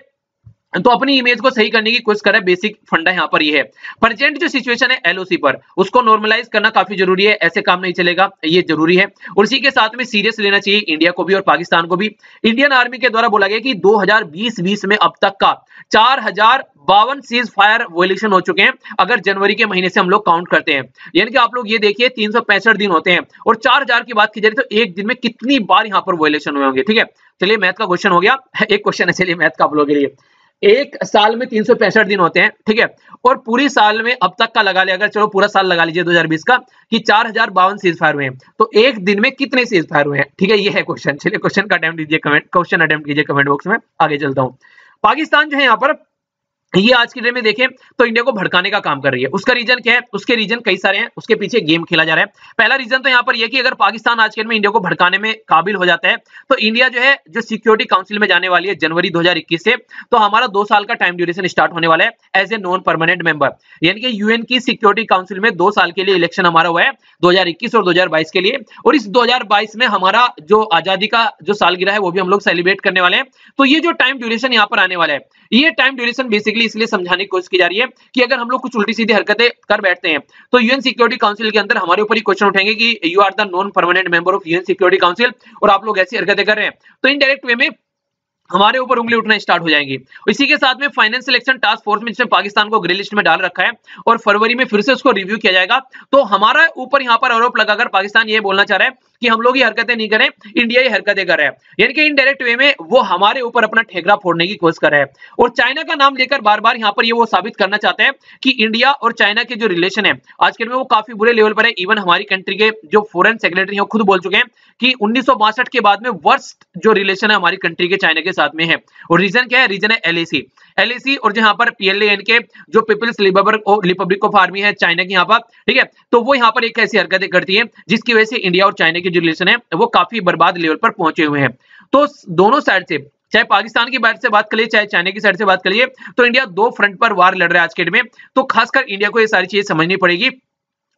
तो अपनी इमेज को सही करने की कोशिश करे बेसिक फंडा यहाँ पर ये है। प्रेजेंट जो सिचुएशन है एलओसी पर, उसको नॉर्मलाइज करना काफ़ी ज़रूरी है। ऐसे काम नहीं चलेगा, ये ज़रूरी है। और इसी के साथ में सीरियस लेना चाहिए इंडिया को भी और पाकिस्तान को भी। इंडियन आर्मी के द्वारा बोला गया कि 2020-20 में अब तक का चार हज़ार बावन सीज फायर वोलेशन हो चुके हैं, अगर जनवरी के महीने से हम लोग काउंट करते हैं। यानी कि आप लोग ये देखिए, तीन दिन होते हैं, और चार की बात की जाए तो एक दिन में कितनी बार यहाँ पर वोलेशन हुए होंगे, ठीक है? चलिए मैथ का क्वेश्चन हो गया। [LAUGHS] एक क्वेश्चन है, चलिए मैथ का आप लोगों के लिए। एक साल में तीन दिन होते हैं, ठीक है? और पूरी साल में अब तक का लगा लिया, अगर चलो पूरा साल लगा लीजिए 2020 का, कि चार हज़ार बावन सीज फायर हुए हैं। तो एक दिन में कितने सीज फायर हुए हैं, ठीक है? ये है क्वेश्चन चलिए क्वेश्चन का अटेम्प्ट कीजिए कमेंट क्वेश्चन अटेम्प्ट कीजिए कमेंट बॉक्स में, आगे चलता हूँ। पाकिस्तान जो है यहाँ पर ये आज की डेट में देखें तो इंडिया को भड़काने का काम कर रही है। उसका रीजन क्या है? उसके रीजन कई सारे हैं। उसके पीछे गेम खेला जा रहा है। पहला रीजन तो यहाँ पर यह कि अगर पाकिस्तान आज के डेट में इंडिया को भड़काने में काबिल हो जाता है तो इंडिया जो है, जो सिक्योरिटी काउंसिल में जाने वाली है जनवरी 2021 से तो हमारा दो साल का टाइम ड्यूरेशन स्टार्ट होने वाला है as a non permanent member यानी कि यूएन की सिक्योरिटी काउंसिल में दो साल के लिए इलेक्शन हमारा हुआ है, दो और दो के लिए। और इस दो हज़ार बाईस में हमारा जो आज़ादी का जो सालगिरह है, वो भी हम लोग सेलिब्रेट करने वाले हैं। तो ये जो टाइम ड्यूरेशन यहाँ पर आने वाला है, ये टाइम ड्यूरेशन बेसिकली इसलिए समझाने की कोशिश की जा रही है कि अगर हम लोग कुछ उल्टी सीधी हरकतें कर बैठते हैं तो यूएन सिक्योरिटी काउंसिल के अंदर हमारे ऊपर ही क्वेश्चन उठेंगे कि you are the non permanent member of UN security council और आप लोग ऐसी हरकतें कर रहे हैं। तो इनडायरेक्ट वे में हमारे ऊपर उंगली उठना स्टार्ट हो जाएँगी। इसी के साथ में फाइनेंस सिलेक्शन टास्क फोर्स में जिसने पाकिस्तान को ग्रे लिस्ट में डाल रखा है और फरवरी में फिर से उसको रिव्यू किया जाएगा तो हमारा ऊपर यहाँ पर आरोप लगाकर पाकिस्तान ये बोलना चाह रहा है कि हम लोग ये हरकतें नहीं करें इंडिया ये हरकतें कर रहा है। यानी कि इनडायरेक्ट वे में वो हमारे ऊपर अपना ठेकरा फोड़ने की कोशिश कर रहा है। और चाइना का नाम लेकर बार बार यहाँ पर ये वो साबित करना चाहते हैं कि इंडिया और चाइना के जो रिलेशन है आज के में वो काफ़ी बुरे लेवल पर है। इवन हमारी कंट्री के जो फॉरेन सेक्रेटरी है खुद बोल चुके हैं कि उन्नीस के बाद में वर्स्ट जो रिलेशन है हमारी कंट्री के चाइना के साथ में है। और रीजन क्या है? रीजन है एलएसी एलएसी और जहाँ पर पीएलएन के जो पीपल्स रिपब्लिक ऑफ़ आर्मी है चाइना की यहाँ पर, ठीक है? तो वो यहाँ पर एक ऐसी हरकतें करती है, जिसकी वजह से इंडिया और चाइना जो रिलेशन है, वो काफ़ी बर्बाद लेवल पर पहुँचे हुए हैं। तो दोनों साइड से, चाहे पाकिस्तान की बात से बात करिए, चाहे चाइना की साइड से बात करिए तो इंडिया दो फ्रंट पर वार लड़ रहा है आज के डेट में। तो खासकर इंडिया को ये सारी चीज़ें समझनी पड़ेगी।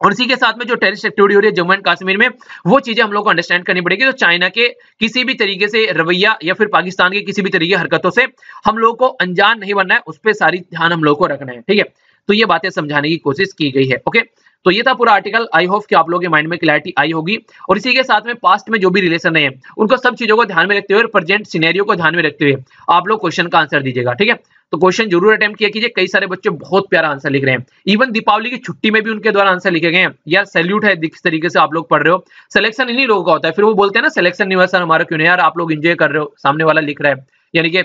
और इसी के साथ में जो टेरिस्ट एक्टिविटी हो रही है जम्मू एंड कश्मीर में, वो चीज़ें हम लोग को अंडरस्टैंड करनी पड़ेगी। तो चाइना के किसी भी तरीके से रवैया या फिर पाकिस्तान के किसी भी तरीके हरकतों से हम लोग को अनजान नहीं बनना है, उस पर सारी ध्यान हम लोग को रखना है। ठीक है? तो ये बातें समझाने की कोशिश की गई है ओके तो ये था पूरा आर्टिकल आई होप कि आप लोगों के माइंड में क्लैरिटी आई होगी। और इसी के साथ में पास्ट में जो भी रिलेशन है, उनको सब चीज़ों को ध्यान में रखते हुए प्रेजेंट सिनेरियो को ध्यान में रखते हुए आप लोग क्वेश्चन का आंसर दीजिएगा, ठीक है? तो क्वेश्चन ज़रूर अटेम्प्ट किया कीजिए। कई सारे बच्चे बहुत प्यारा आंसर लिख रहे हैं। इवन दीपावली की छुट्टी में भी उनके द्वारा आंसर लिखे गए हैं। यार सैल्यूट है किस तरीके से आप लोग पढ़ रहे हो। सिलेक्शन इन्हीं लोगों का होता है। फिर वो बोलते हैं ना सिलेक्शन नहीं हुआ सर हमारा क्यों नहीं यार, आप लोग इंजॉय कर रहे हो। सामने वाला लिख रहा है। यानी कि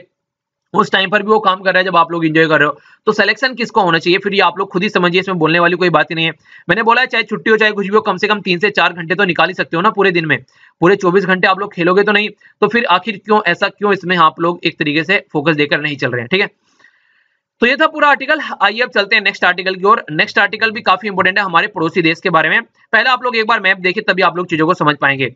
उस टाइम पर भी वो काम कर रहा है जब आप लोग इंजॉय कर रहे हो। तो सिलेक्शन किसको होना चाहिए? फिर ये आप लोग खुद ही समझिए, इसमें बोलने वाली कोई बात ही नहीं है। मैंने बोला है, चाहे छुट्टी हो, चाहे कुछ भी हो, कम से कम तीन से चार घंटे तो निकाल ही सकते हो ना पूरे दिन में। पूरे चौबीस घंटे आप लोग खेलोगे तो नहीं। तो फिर आखिर क्यों, ऐसा क्यों इसमें आप लोग एक तरीके से फोकस देकर नहीं चल रहे हैं, ठीक है? तो ये था पूरा आर्टिकल आइए अब चलते हैं नेक्स्ट आर्टिकल की ओर। नेक्स्ट आर्टिकल भी काफ़ी इंपोर्टेंट है हमारे पड़ोसी देश के बारे में। पहले आप लोग एक बार मैप देखिए तभी आप लोग चीज़ों को समझ पाएँगे।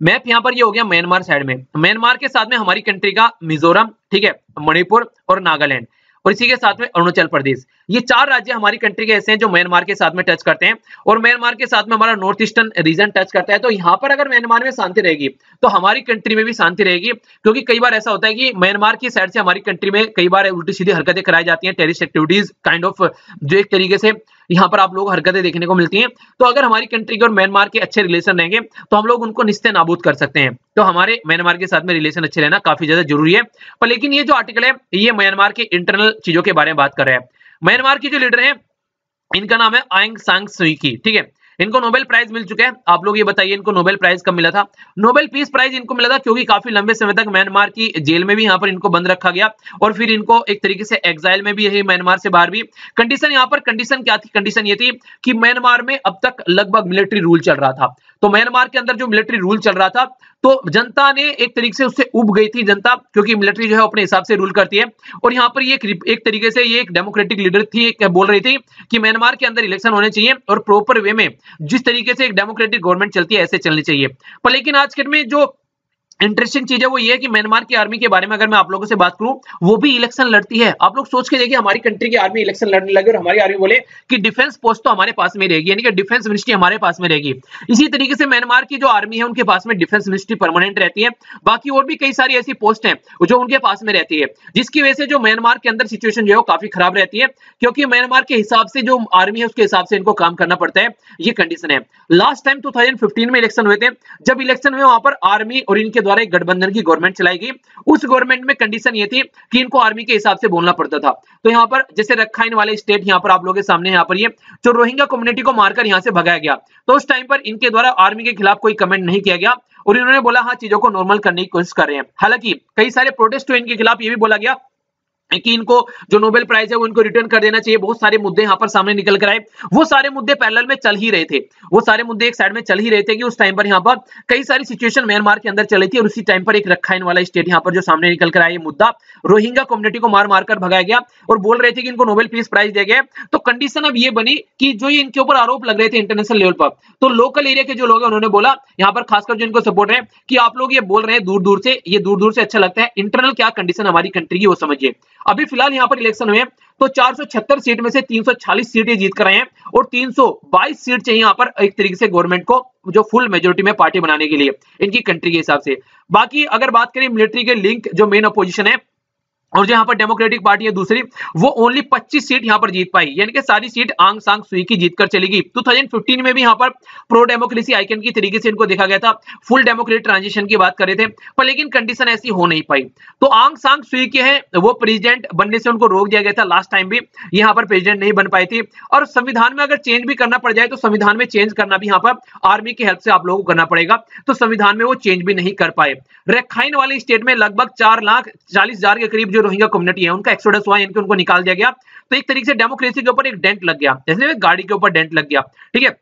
मैप यहाँ पर ये हो गया म्यांमार साइड में। म्यांमार के साथ में हमारी कंट्री का मिजोरम, ठीक है, मणिपुर और नागालैंड और इसी के साथ में अरुणाचल प्रदेश। ये चार राज्य हमारी कंट्री के ऐसे हैं जो म्यांमार के साथ में टच करते हैं और म्यांमार के साथ में हमारा नॉर्थ ईस्टर्न रीजन टच करता है। तो यहाँ पर अगर म्यांमार में शांति रहेगी तो हमारी कंट्री में भी शांति रहेगी, क्योंकि कई बार ऐसा होता है कि म्यांमार की साइड से हमारी कंट्री में कई बार उल्टी सीधी हरकतें कराई जाती है टेरिस्ट एक्टिविटीज़ काइंड ऑफ़ जो एक तरीके से यहाँ पर आप लोग हरकतें देखने को मिलती हैं। तो अगर हमारी कंट्री के और म्यांमार के अच्छे रिलेशन रहेंगे तो हम लोग उनको निश्चय नाबूद कर सकते हैं। तो हमारे म्यांमार के साथ में रिलेशन अच्छे रहना काफ़ी ज़्यादा ज़रूरी है। पर लेकिन ये जो आर्टिकल है, ये म्यांमार के इंटरनल चीज़ों के बारे में बात कर रहे हैं। म्यांमार के जो लीडर है, इनका नाम है आयंग सांग सुई की ठीक है? इनको नोबेल प्राइज मिल चुके हैं। आप लोग ये बताइए, इनको नोबेल प्राइज कब मिला था? नोबेल पीस प्राइज इनको मिला था क्योंकि काफ़ी लंबे समय तक म्यांमार की जेल में भी यहाँ पर इनको बंद रखा गया और फिर इनको एक तरीके से एग्जाइल में भी यही म्यांमार से बाहर भी। कंडीशन यहाँ पर कंडीशन क्या थी? कंडीशन ये थी कि म्यांमार में अब तक लगभग मिलिट्री रूल चल रहा था। तो म्यांमार के अंदर जो मिलिट्री रूल चल रहा था तो जनता ने एक तरीके से उससे उब गई थी जनता, क्योंकि मिलिट्री जो है अपने हिसाब से रूल करती है। और यहाँ पर ये एक एक तरीके से ये एक डेमोक्रेटिक लीडर थी, एक बोल रही थी कि म्यांमार के अंदर इलेक्शन होने चाहिए और प्रॉपर वे में जिस तरीके से एक डेमोक्रेटिक गवर्नमेंट चलती है, ऐसे चलनी चाहिए। पर लेकिन आज के में जो इंटरेस्टिंग चीज़ है वो ये है कि म्यांमार की आर्मी के बारे में अगर मैं आप लोगों से बात करूँ, वो भी इलेक्शन लड़ती है। आप लोग सोच के देखिए, हमारी कंट्री की आर्मी इलेक्शन लड़ने लगे और हमारी आर्मी बोले कि डिफेंस पोस्ट तो हमारे पास में रहेगी, यानी कि डिफेंस मिनिस्ट्री हमारे पास में रहेगी। इसी तरीके से म्यांमार की जो आर्मी है, उनके पास में डिफेंस मिनिस्ट्री परमानेंट रहती है। बाकी और भी कई सारी ऐसी पोस्ट है, जो उनके पास में रहती है, जिसकी वजह से जो म्यांमार के अंदर सिचुएशन जो है वो काफ़ी खराब रहती है, क्योंकि म्यांमार के हिसाब से जो आर्मी है, उसके हिसाब से इनको काम करना पड़ता है, ये कंडीशन है। लास्ट टाइम टू में इलेक्शन हुए थे, जब इलेक्शन हुए वहाँ पर आर्मी और इनके द्वारा एक गठबंधन की गवर्नमेंट चलाएगी उस गवर्नमेंट में कंडीशन ये थी कि इनको आर्मी के हिसाब से बोलना पड़ता था। तो यहाँ पर जैसे रखाइन वाले स्टेट यहाँ पर आप लोगों के सामने यहाँ पर ये, जो रोहिंग्या कम्युनिटी को मारकर यहाँ से भगाया गया। तो उस टाइम पर इनके द्वारा आर्मी के खिलाफ कोई कमेंट नहीं किया गया और इन्होंने बोला हाँ चीज़ों को नॉर्मल करने की कोशिश कर रहे हैं। हालाँकि कई सारे प्रोटेस्ट हुए इनके खिलाफ, ये भी बोला गया कि इनको जो नोबेल प्राइज है, वो इनको रिटर्न कर देना चाहिए। बहुत सारे मुद्दे यहाँ पर सामने निकल कर आए। वो सारे मुद्दे पैरेलल में चल ही रहे थे। वो सारे मुद्दे एक साइड में चल ही रहे थे कि उस टाइम पर यहाँ पर कई सारी सिचुएशन म्यांमार के अंदर चली थी और उसी टाइम पर एक रखाइन वाला स्टेट यहाँ पर जो सामने निकल कर आया मुद्दा। रोहिंगा कम्युनिटी को मार मारकर भगाया गया और बोल रहे थे कि इनको नोबेल पीस प्राइज दिया गया तो कंडीशन अब ये बनी कि जो ये इनके ऊपर आरोप लग रहे थे इंटरनेशनल लेवल पर तो लोकल एरिया के जो लोग हैं, उन्होंने बोला, यहाँ पर खासकर जो इनको सपोर्ट है कि आप लोग ये बोल रहे हैं दूर दूर से, ये दूर दूर से अच्छा लगता है। इंटरनल क्या कंडीशन हमारी कंट्री की वो समझिए। अभी फ़िलहाल यहाँ पर इलेक्शन हुए तो 476 सीट में से 340 सीटें जीत कर रहे हैं और 322 सीट चाहिए यहाँ पर एक तरीके से गवर्नमेंट को, जो फुल मेजोरिटी में पार्टी बनाने के लिए, इनकी कंट्री के हिसाब से। बाकी अगर बात करें मिलिट्री के लिंक, जो मेन अपोजिशन है और जो यहाँ पर डेमोक्रेटिक पार्टी है दूसरी, वो ओनली 25 सीट यहाँ पर जीत पाई। यानी कि सारी सीट आंग सांग सुई की जीत कर चलेगी 2015 में भी यहाँ पर प्रो डेमोक्रेसी आइकन की तरीके से इनको देखा गया था। फुल डेमोक्रेटिक ट्रांजिशन की बात कर रहे थे, पर लेकिन कंडीशन ऐसी हो नहीं पाई। तो आंग सांग सुई के है, वो प्रेसिडेंट बनने से उनको रोक दिया गया था। लास्ट टाइम भी यहाँ पर प्रेसिडेंट नहीं बन पाई थी। और संविधान में अगर चेंज भी करना पड़ जाए तो संविधान में चेंज करना भी यहाँ पर आर्मी की हेल्प से आप लोगों को करना पड़ेगा। तो संविधान में वो चेंज भी नहीं कर पाए। रेखाइन वाले स्टेट में लगभग चार लाख चालीस के करीब जो रोहिंग्या कम्युनिटी है, उनका एक्सोडस हुआ, यानी उनको निकाल दिया गया। तो एक तरीके से डेमोक्रेसी के ऊपर एक डेंट लग गया। जैसे गाड़ी के ऊपर डेंट लग गया। ठीक है?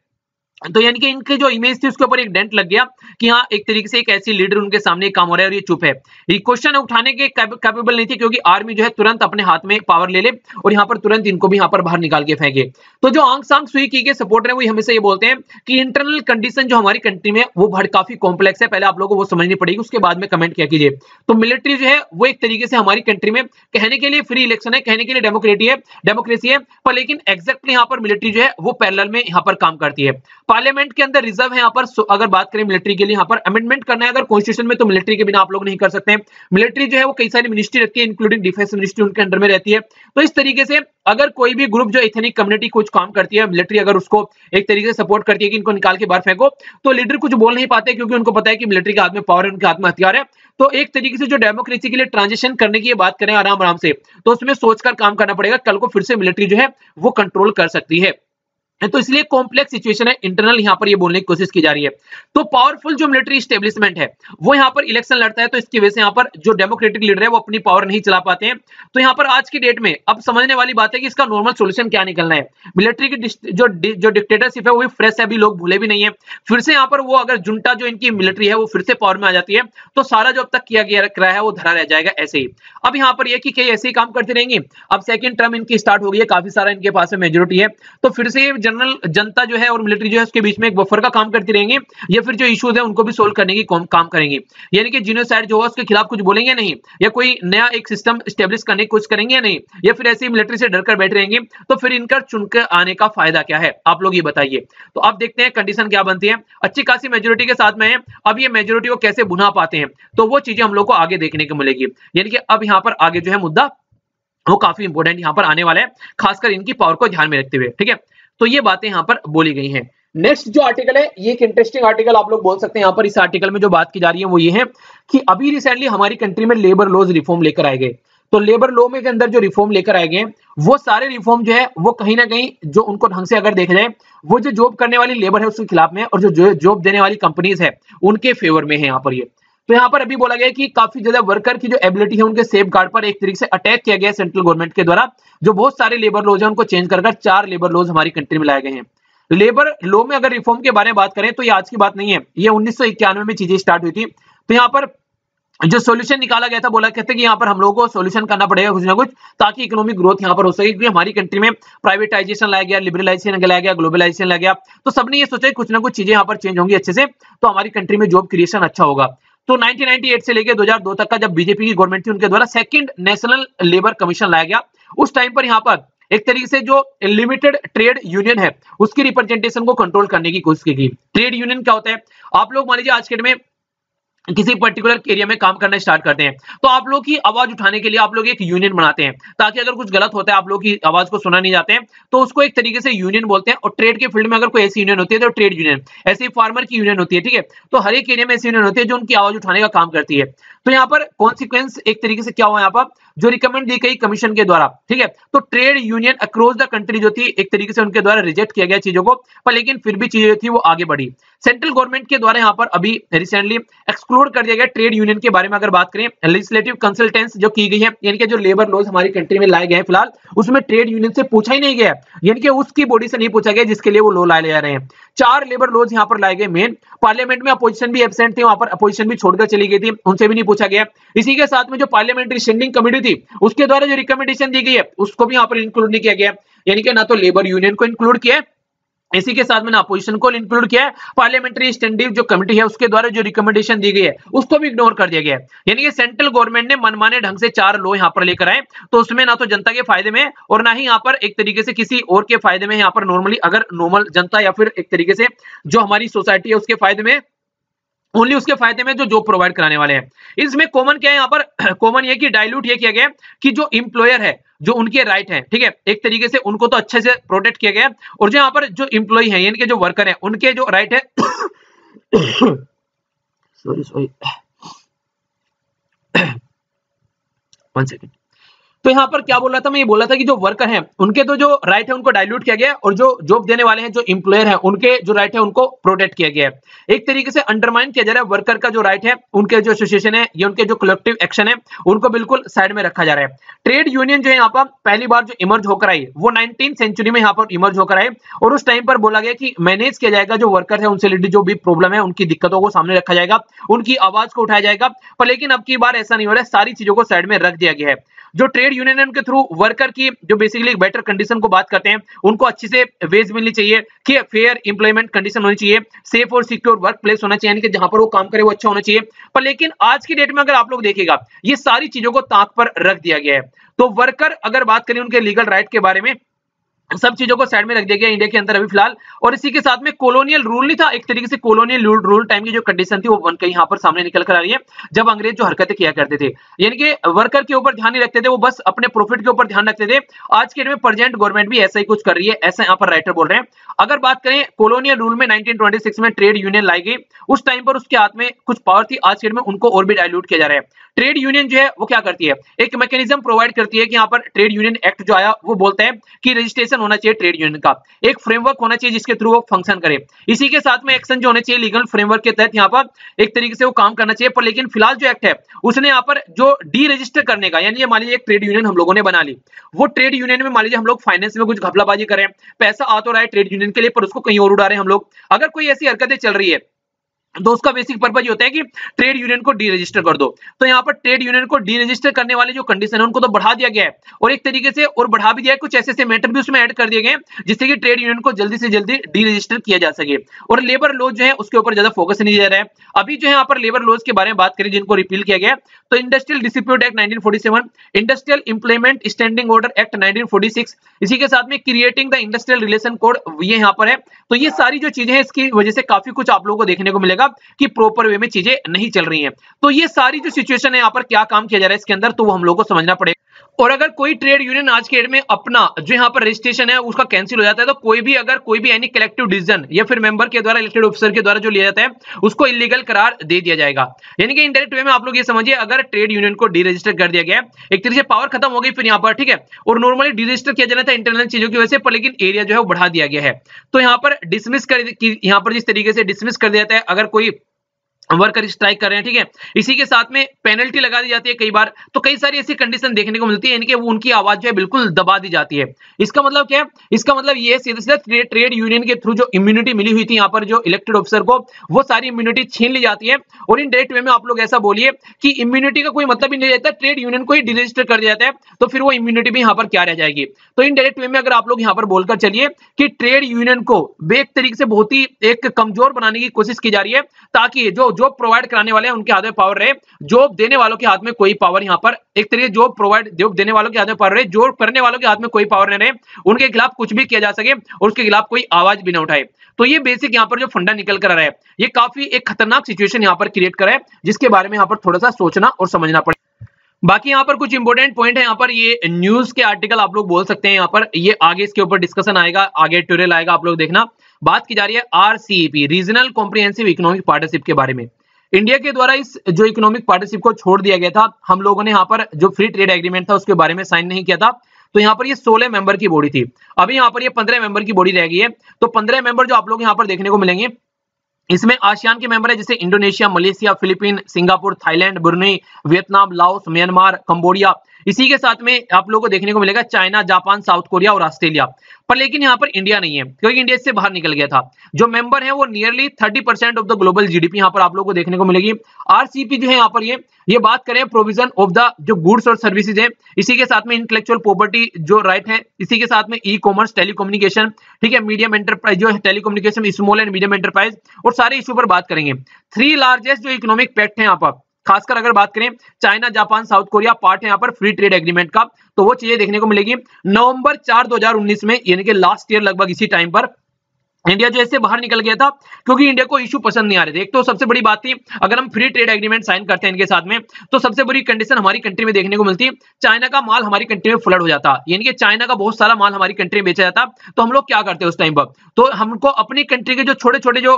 तो यानी कि इनके जो इमेज थी, उसके ऊपर एक डेंट लग गया कि हाँ एक तरीके से एक ऐसी लीडर उनके सामने काम हो रहा है और ये चुप है। ये क्वेश्चन उठाने के कैपेबल नहीं थे क्योंकि आर्मी जो है तुरंत अपने हाथ में पावर ले ले और यहाँ पर तुरंत इनको भी यहाँ पर बाहर निकाल के फेंके। तो जो आंग सांग सुई की के सपोर्टर है, वो हमेशा ये बोलते हैं कि इंटरनल कंडीशन जो हमारी कंट्री में वो भर काफ़ी कॉम्प्लेक्स है। पहले आप लोगों को वो समझनी पड़ेगी, उसके बाद में कमेंट क्या कीजिए। तो मिलिट्री जो है, वो एक तरीके से हमारी कंट्री में कहने के लिए फ्री इलेक्शन है, कहने के लिए डेमोक्रेटी है डेमोक्रेसी है, पर लेकिन एक्जैक्टली यहाँ पर मिलिट्री जो है, वो पैरल में यहाँ पर काम करती है। पार्लियामेंट के अंदर रिज़र्व है यहाँ पर अगर बात करें मिलिट्री के लिए, यहाँ पर अमेंडमेंट करना है, अगर कॉन्स्टिट्यूशन में तो मिलिट्री के बिना आप लोग नहीं कर सकते मिलिट्री जो है, वो कई सारी मिनिस्ट्री रहती है इंक्लूडिंग डिफेंस मिनिस्ट्री उनके अंडर में रहती है। तो इस तरीके से, अगर कोई भी ग्रुप जो इथेनिक कम्युनिटी कुछ काम करती है मिलिट्री अगर उसको एक तरीके से सपोर्ट करती है कि इनको निकाल के बाहर फेंको तो लीडर कुछ बोल नहीं पाते, क्योंकि उनको पता है कि मिलिट्री के हाथ में पावर है, उनके हाथ में हथियार है। तो एक तरीके से जो डेमोक्रेसी के लिए ट्रांजिशन करने की बात करें आराम आराम से तो उसमें सोचकर काम करना पड़ेगा, कल को फिर से मिलिट्री जो है, वो कंट्रोल कर सकती है। तो इसलिए कॉम्प्लेक्स सिचुएशन है इंटरनल यहाँ पर ये बोलने की कोशिश की जा रही है। तो पावरफुल जो मिलिट्री स्टेब्लिशमेंट है, वो यहाँ पर इलेक्शन लड़ता है तो इसकी वजह से यहाँ पर जो डेमोक्रेटिक लीडर है, वो अपनी पावर नहीं चला पाते हैं। तो यहाँ पर आज की डेट में, अब समझने वाली बात है कि इसका नॉर्मल सोल्यूशन क्या निकलना है। मिलिट्री की जो जो डिक्टेटरशिप है, वो भी फ्रेश है, अभी लोग भूले भी नहीं है। फिर से यहाँ पर वो अगर जुंटा जो इनकी मिलिट्री है, वो फिर से पावर में आ जाती है तो सारा जो अब तक किया गया रहा है, वो धरा रह जाएगा ऐसे ही। अब यहाँ पर यह कि कई ऐसे ही काम करते रहेंगे। अब सेकेंड टर्म इनकी स्टार्ट हो गई है, काफ़ी सारा इनके पास में मेजोरिटी है। तो फिर से जनरल जनता जो है और मिलिट्री जो है उसके बीच में एक बफर का काम करती रहेंगे, या फिर जो इश्यूज़ है उनको भी सोल्व करने की काम करेंगे। यानी कि जीनोसाइड जो है उसके खिलाफ कुछ बोलेंगे नहीं, या कोई नया एक सिस्टम स्टेब्लिश करने की कोशिश करेंगे या नहीं, या फिर ऐसे मिलिट्री से डरकर बैठ रहेंगे तो फिर इनका चुनकर आने का फ़ायदा क्या है? आप लोग ये बताइए। तो अब देखते हैं कंडीशन क्या बनती है। अच्छी खासी मेजोरिटी के साथ में है अब ये मेजोरिटी को कैसे बुना पाते हैं तो वो चीज़ें हम लोग को आगे देखने को मिलेगी। यानी कि अब यहाँ पर आगे जो है मुद्दा, वो काफ़ी इंपॉर्टेंट यहाँ पर आने वाला है, खासकर इनकी पावर को ध्यान में रखते हुए, ठीक है? तो ये बातें यहाँ पर बोली गई हैं। नेक्स्ट जो आर्टिकल है, ये एक इंटरेस्टिंग आर्टिकल आप लोग बोल सकते हैं। यहाँ पर इस आर्टिकल में जो बात की जा रही है, वो ये है कि अभी रिसेंटली हमारी कंट्री में लेबर लॉज रिफॉर्म लेकर आए गए। तो लेबर लॉ में के अंदर जो रिफॉर्म लेकर आए गए, वो सारे रिफॉर्म जो है, वो कहीं ना कहीं जो उनको ढंग से अगर देखा जाए वो जो जॉब करने वाली लेबर है, उसके खिलाफ में और जो जॉब देने वाली कंपनीज़ है, उनके फेवर में है यहाँ पर ये। तो यहाँ पर अभी बोला गया कि काफ़ी ज़्यादा वर्कर की जो एबिलिटी है, उनके सेफ़ गार्ड पर एक तरीके से अटैक किया गया सेंट्रल गवर्नमेंट के द्वारा, जो बहुत सारे लेबर लॉज है, उनको चेंज कर चार लेबर लॉज हमारी कंट्री में लाए गए हैं। लेबर लॉ में अगर रिफॉर्म के बारे में बात करें तो ये आज की बात नहीं है, ये उन्नीस सौ इक्यानवे में चीज़ें स्टार्ट हुई थी। तो यहाँ पर जो सॉल्यूशन निकाला गया था, बोला कहते कि यहाँ पर हम लोगों को सॉल्यूशन करना पड़ेगा कुछ ना कुछ, ताकि इकोनॉमिक ग्रोथ यहाँ पर हो सके, क्योंकि हमारी कंट्री में प्राइवेटाइजेशन लाया गया लिबरलाइजेशन लाया गया ग्लोबलाइजेशन लाया गया। तो सबने ये सोचा कुछ ना कुछ चीज़ें यहाँ पर चेंज होंगी अच्छे से तो हमारी कंट्री में जॉब क्रिएशन अच्छा होगा। तो 1998 से लेकर 2002 तक का जब बीजेपी की गवर्नमेंट थी, उनके द्वारा सेकंड नेशनल लेबर कमीशन लाया गया। उस टाइम पर यहाँ पर एक तरीके से जो लिमिटेड ट्रेड यूनियन है, उसकी रिप्रेजेंटेशन को कंट्रोल करने की कोशिश की गई। ट्रेड यूनियन क्या होता है? आप लोग मान लीजिए आज के डेट में किसी पर्टिकुलर एरिया में काम करना स्टार्ट करते हैं। तो आप लोग की आवाज़ उठाने के लिए आप लोग एक यूनियन बनाते हैं। ताकि अगर कुछ गलत होता है, आप लोग की आवाज़ को सुना नहीं जाते हैं तो उसको एक तरीके से यूनियन बोलते हैं। और ट्रेड के फ़ील्ड में अगर कोई ऐसी यूनियन होती है तो ट्रेड यूनियन ऐसी फार्मर की यूनियन होती है, ठीक है? तो हर एक एरिया में ऐसी यूनियन होती है जो उनकी आवाज़ उठाने का काम करती है। तो यहाँ पर कॉन्सिक्वेंस एक तरीके से क्या हुआ यहाँ पर? जो रिकमेंड दी गई कमीशन के द्वारा, ठीक है? तो trade union across the country जो थी, एक तरीके से उनके द्वारा रिजेक्ट किया गया चीज़ों को, पर लेकिन फिर भी चीज़ें थी वो आगे बढ़ी। सेंट्रल गवर्नमेंट के द्वारा यहाँ पर अभी रिसेंटली एक्सक्लूड कर दिया गया ट्रेड यूनियन के बारे में अगर बात करें लेजिस्लेटिव कंसल्टेंस जो की गई है, यानी कि जो लेबर लॉज हमारी कंट्री में लाए गए फ़िलहाल, उसमें ट्रेड यूनियन से पूछा ही नहीं गया यानी कि उसकी बॉडी से नहीं पूछा गया जिसके लिए वो लो लाए जा रहे हैं। चार लेबर लॉज यहाँ पर लाए गए मेन पार्लियामेंट में अपोजिशन भी एबसेंट थी, वहाँ पर अपोजिशन भी छोड़कर चली गई थी, उनसे भी नहीं पूछा गया इसी के साथ में जो पार्लियामेंट्री स्टैंडिंग कमेटी थी, उसके द्वारा जो रिकमेंडेशन दी गई है, उसको भी यहाँ पर इंक्लूड नहीं किया गया यानी कि ना तो लेबर यूनियन को इंक्लूड किया इसी के साथ मैंने अपोजिशन को इंक्लूड किया है। पार्लियामेंट्री स्टैंडिंग जो कमेटी है, उसके द्वारा जो रिकमेंडेशन दी गई है, उसको भी इग्नोर कर दिया गया है। यानी कि सेंट्रल गवर्नमेंट ने मनमाने ढंग से चार लो यहाँ पर लेकर आए तो उसमें ना तो जनता के फ़ायदे में और ना ही यहाँ पर एक तरीके से किसी और के फ़ायदे में यहाँ पर नॉर्मली अगर नॉर्मल जनता या फिर एक तरीके से जो हमारी सोसाइटी है, उसके फ़ायदे में ओनली उसके फ़ायदे में जो जॉब प्रोवाइड कराने वाले हैं। इसमें कॉमन क्या है यहाँ पर? [CLEARS THROAT] कॉमन ये कि डाइल्यूट ये किया गया कि जो इंप्लॉयर है जो उनके राइट है, ठीक है? एक तरीके से उनको तो अच्छे से प्रोटेक्ट किया गया। और जो यहाँ पर जो इम्प्लॉय है, यानी कि जो वर्कर है, उनके जो राइट है सॉरी सॉरी वन सेकेंड तो यहाँ पर क्या बोल रहा था? मैं ये बोल था कि जो वर्कर हैं, उनके तो जो राइट है, उनको डायल्यूट किया गया और जो जॉब देने वाले हैं, जो इंप्लॉयर हैं, उनके जो राइट है, उनको प्रोटेक्ट किया गया है। एक तरीके से अंडरमाइन किया जा रहा है वर्कर का जो राइट है, उनके जो एसोसिएशन है, या उनके जो कलेक्टिव एक्शन है, उनको बिल्कुल साइड में रखा जा रहा है। ट्रेड यूनियन जो है यहाँ पर पहली बार जो इमर्ज होकर आई, वो नाइनटीन सेंचुरी में यहाँ पर इमर्ज होकर आए और उस टाइम पर बोला गया कि मैनेज किया जाएगा, जो वर्कर है, उनसे रिलेटेड जो भी प्रॉब्लम है, उनकी दिक्कतों को सामने रखा जाएगा, उनकी आवाज़ को उठाया जाएगा। पर लेकिन अब की बार ऐसा नहीं हो रहा है, सारी चीज़ों को साइड में रख दिया गया है। जो ट्रेड यूनियन के थ्रू वर्कर की, जो बेसिकली बेटर कंडीशन को बात करते हैं, उनको अच्छे से वेज मिलनी चाहिए, कि फेयर इंप्लॉयमेंट कंडीशन होनी चाहिए सेफ़ और सिक्योर वर्क प्लेस होना चाहिए, यानी कि जहाँ पर वो काम करे वो अच्छा होना चाहिए। पर लेकिन आज की डेट में अगर आप लोग देखेगा ये सारी चीज़ों को ताक पर रख दिया गया है। तो वर्कर अगर बात करें उनके लीगल राइट के बारे में सब चीज़ों को साइड में रख दिया गया इंडिया के अंदर अभी फ़िलहाल। और इसी के साथ में कॉलोनियल रूल नहीं था, एक तरीके से कॉलोनियल रूल टाइम की जो कंडीशन थी, वो बन के यहाँ पर सामने निकल कर आ रही है, जब अंग्रेज़ जो हरकतें किया करते थे। यानी कि वर्कर के ऊपर ध्यान नहीं रखते थे, वो बस अपने प्रॉफिट के ऊपर ध्यान रखते थे। आज के डेट में प्रेजेंट गवर्नमेंट भी ऐसा ही कुछ कर रही है, ऐसा यहाँ पर राइटर बोल रहे हैं। अगर बात करें कॉलोनियल रूल में 1926 में ट्रेड यूनियन लाई गई, उस टाइम पर उसके हाथ में कुछ पावर थी, आज के डेट में उनको और भी डायल्यूट किया जा रहा है। ट्रेड यूनियन जो है, वो क्या करती है? एक मैकेनिज्म प्रोवाइड करती है कि यहाँ पर ट्रेड यूनियन एक्ट जो आया, वो बोलता है कि रजिस्ट्रेशन होना चाहिए ट्रेड यूनियन का। एक फ्रेमवर्क होना चाहिए जिसके थ्रू वो फ़ंक्शन करे। इसी के साथ में एक्शन जो होने चाहिए लीगल फ्रेमवर्क के तहत यहाँ पर एक तरीके से वो काम करना चाहिए, पर लेकिन फ़िलहाल जो एक्ट है, उसने यहाँ पर जो डी रजिस्टर करने का, यानी मान लीजिए एक ट्रेड यूनियन हम लोगों ने बना ली। वो ट्रेड यूनियन में मान लीजिए हम लोग फाइनेंस में कुछ घपलाबाजी करें पैसा आ तो रहा है ट्रेड यूनियन के लिए, पर उसको कहीं और उड़ा रहे हैं हम लोग। अगर कोई ऐसी हरकतें चल रही है तो उसका बेसिक पर्पज ये होता है कि ट्रेड यूनियन को डी रजिस्टर कर दो। तो यहाँ पर ट्रेड यूनियन को डी रजिस्टर करने वाले जो कंडीशन है, उनको तो बढ़ा दिया गया है। और एक तरीके से और बढ़ा भी दिया है, कुछ ऐसे ऐसे मैटर भी उसमें ऐड कर दिए गए जिससे कि ट्रेड यूनियन को जल्दी से जल्दी डी रजिस्टर किया जा सके। और लेबर लॉ जो है, उसके ऊपर ज़्यादा फोकस नहीं दिया रहा है। अभी जो है, यहाँ पर लेबर लॉज के बारे में बात करें, जिनको रिपील किया गया तो industrial dispute act nineteen industrial implement standing order act nineteen इसी के साथ में creating the industrial relation code ये यहाँ पर है। तो ये सारी जो चीज़ें हैं, इसकी वजह से काफ़ी कुछ आप लोगों को देखने को मिलेगा। कि प्रॉपर वे में चीज़ें नहीं चल रही हैं। तो ये सारी जो सिचुएशन है, यहाँ पर क्या काम किया जा रहा है इसके अंदर तो वो हम लोग को समझना पड़ेगा। और अगर कोई ट्रेड यूनियन आज के डेट में अपना जो यहाँ पर रजिस्ट्रेशन है, उसका कैंसिल हो जाता है तो कोई भी अगर कोई भी एनी कलेक्टिव डिसीज़न या फिर मेंबर के द्वारा इलेक्टेड ऑफिसर के द्वारा जो लिया जाता है, उसको इलीगल करार दे दिया जाएगा। यानी कि इनडायरेक्ट वे में आप लोग ये समझिए, अगर ट्रेड यूनियन को डी रजिस्टर कर दिया गया, एक तरीके से पावर खत्म हो गई फिर यहाँ पर, ठीक है? और नॉर्मली डी रजिस्टर किया जाना था इंटरनल चीज़ों की वजह से, पर लेकिन एरिया जो है वो बढ़ा दिया गया है। तो यहाँ पर डिसमिस कर यहाँ पर जिस तरीके से डिसमिस कर दिया जाता है, अगर कोई वर्कर स्ट्राइक कर रहे हैं, ठीक है? इसी के साथ में पेनल्टी लगा दी जाती है कई बार। तो कई सारी ऐसी कंडीशन देखने को मिलती है वो उनकी आवाज़ जो है बिल्कुल दबा दी जाती है। इसका मतलब क्या है? इसका मतलब ये सीधे सीधे ट्रेड यूनियन के थ्रू जो इम्यूनिटी मिली हुई थी यहाँ पर जो इलेक्टेड ऑफिसर को, वो सारी इम्यूनिटी छीन ली जाती है। और इन डायरेक्ट वे में आप लोग ऐसा बोलिए कि इम्यूनिटी का कोई मतलब ही नहीं रहता ट्रेड यूनियन को ही डिजिस्टर कर दिया जाता है तो फिर वो इम्यूनिटी भी यहाँ पर क्या रह जाएगी? तो इन डायरेक्ट वे में अगर आप लोग यहाँ पर बोलकर चलिए कि ट्रेड यूनियन को एक तरीके से बहुत ही एक कमज़ोर बनाने की कोशिश की जा रही है, ताकि जो जॉब प्रोवाइड कराने वाले हैं, उनके हाथ में पावर रहे। जॉब देने वालों के हाथ में कोई पावर यहाँ पर, एक तरीके जॉब प्रोवाइड जॉब देने वालों के हाथ में पावर रहे जॉब करने वालों के हाथ में कोई पावर नहीं रहे, उनके खिलाफ कुछ भी किया जा सके और उसके खिलाफ कोई आवाज़ भी ना उठाए। तो ये बेसिक यहाँ पर जो फंडा निकल कर रहा है, ये काफ़ी एक खतरनाक सिचुएशन यहाँ पर क्रिएट कर है, जिसके बारे में यहाँ पर थोड़ा सा सोचना और समझना पड़े बाकी यहाँ पर कुछ इंपोर्टेंट पॉइंट है, यहाँ पर ये न्यूज़ के आर्टिकल आप लोग बोल सकते हैं, यहाँ पर ये आगे इसके ऊपर डिस्कशन आएगा, आगे ट्यूरियल आएगा, आप लोग देखना। बात की जा रही है RCEP regional comprehensive economic partnership के बारे में। इंडिया के द्वारा इस, जो इकोनॉमिक पार्टनरशिप को छोड़ दिया गया था, हम लोगों ने यहाँ पर जो फ्री ट्रेड एग्रीमेंट था, उसके बारे में साइन नहीं किया था। तो यहाँ पर ये 16 मेंबर की बॉडी थी। अभी यहाँ पर ये 15 मेंबर की बॉडी रह गई है। तो 15 मेंबर जो आप लोग यहाँ पर देखने को मिलेंगे, इसमें आसियान के मेंबर है, जैसे Indonesia, Malaysia, Philippine, Singapore, Thailand Brunei Vietnam, Laos, Myanmar, Cambodia इसी के साथ में आप लोगों को देखने को मिलेगा चाइना, जापान, साउथ कोरिया और ऑस्ट्रेलिया। पर लेकिन यहाँ पर इंडिया नहीं है, क्योंकि इंडिया इससे बाहर निकल गया था। जो मेंबर है वो nearly thirty percent of the global GDP यहाँ पर आप लोगों को देखने को मिलेगी। आरसीपी जो है यहाँ पर ये ये बात करें प्रोविज़न ऑफ़ द जो गुड्स और सर्विसेज़ है, इसी के साथ में इंटेलेक्चुअल प्रॉपर्टी जो राइट है, इसी के साथ में ई कॉमर्स टेलीकोम्युनिकेशन ठीक है मीडियम एंटरप्राइज जो है telecommunication small and medium enterprise और सारे इशू पर बात करेंगे। थ्री लार्जेस्ट जो इकोनॉमिक पैक्ट है यहाँ पर खासकर अगर बात करें, China, Japan, South Korea part है यहाँ पर फ्री ट्रेड एग्रीमेंट का। तो वो चीज़ें देखने को मिलेगी। नवंबर चार 2019 में, यानी कि लास्ट ईयर लगभग इसी टाइम पर इंडिया जो ऐसे बाहर निकल गया था, क्योंकि इंडिया को इशू पसंद नहीं आ रहे थे। एक तो सबसे बड़ी बात थी, अगर हम फ्री ट्रेड एग्रीमेंट साइन करते हैं इनके साथ में तो सबसे बड़ी कंडीशन हमारी कंट्री में देखने को मिलती, चाइना का माल हमारी कंट्री में फ्लड हो जाता। यानी कि चाइना का बहुत सारा माल हमारी कंट्री में बेचा जाता। तो हम लोग क्या करते हैं उस टाइम पर? तो हमको अपनी कंट्री के जो छोटे छोटे जो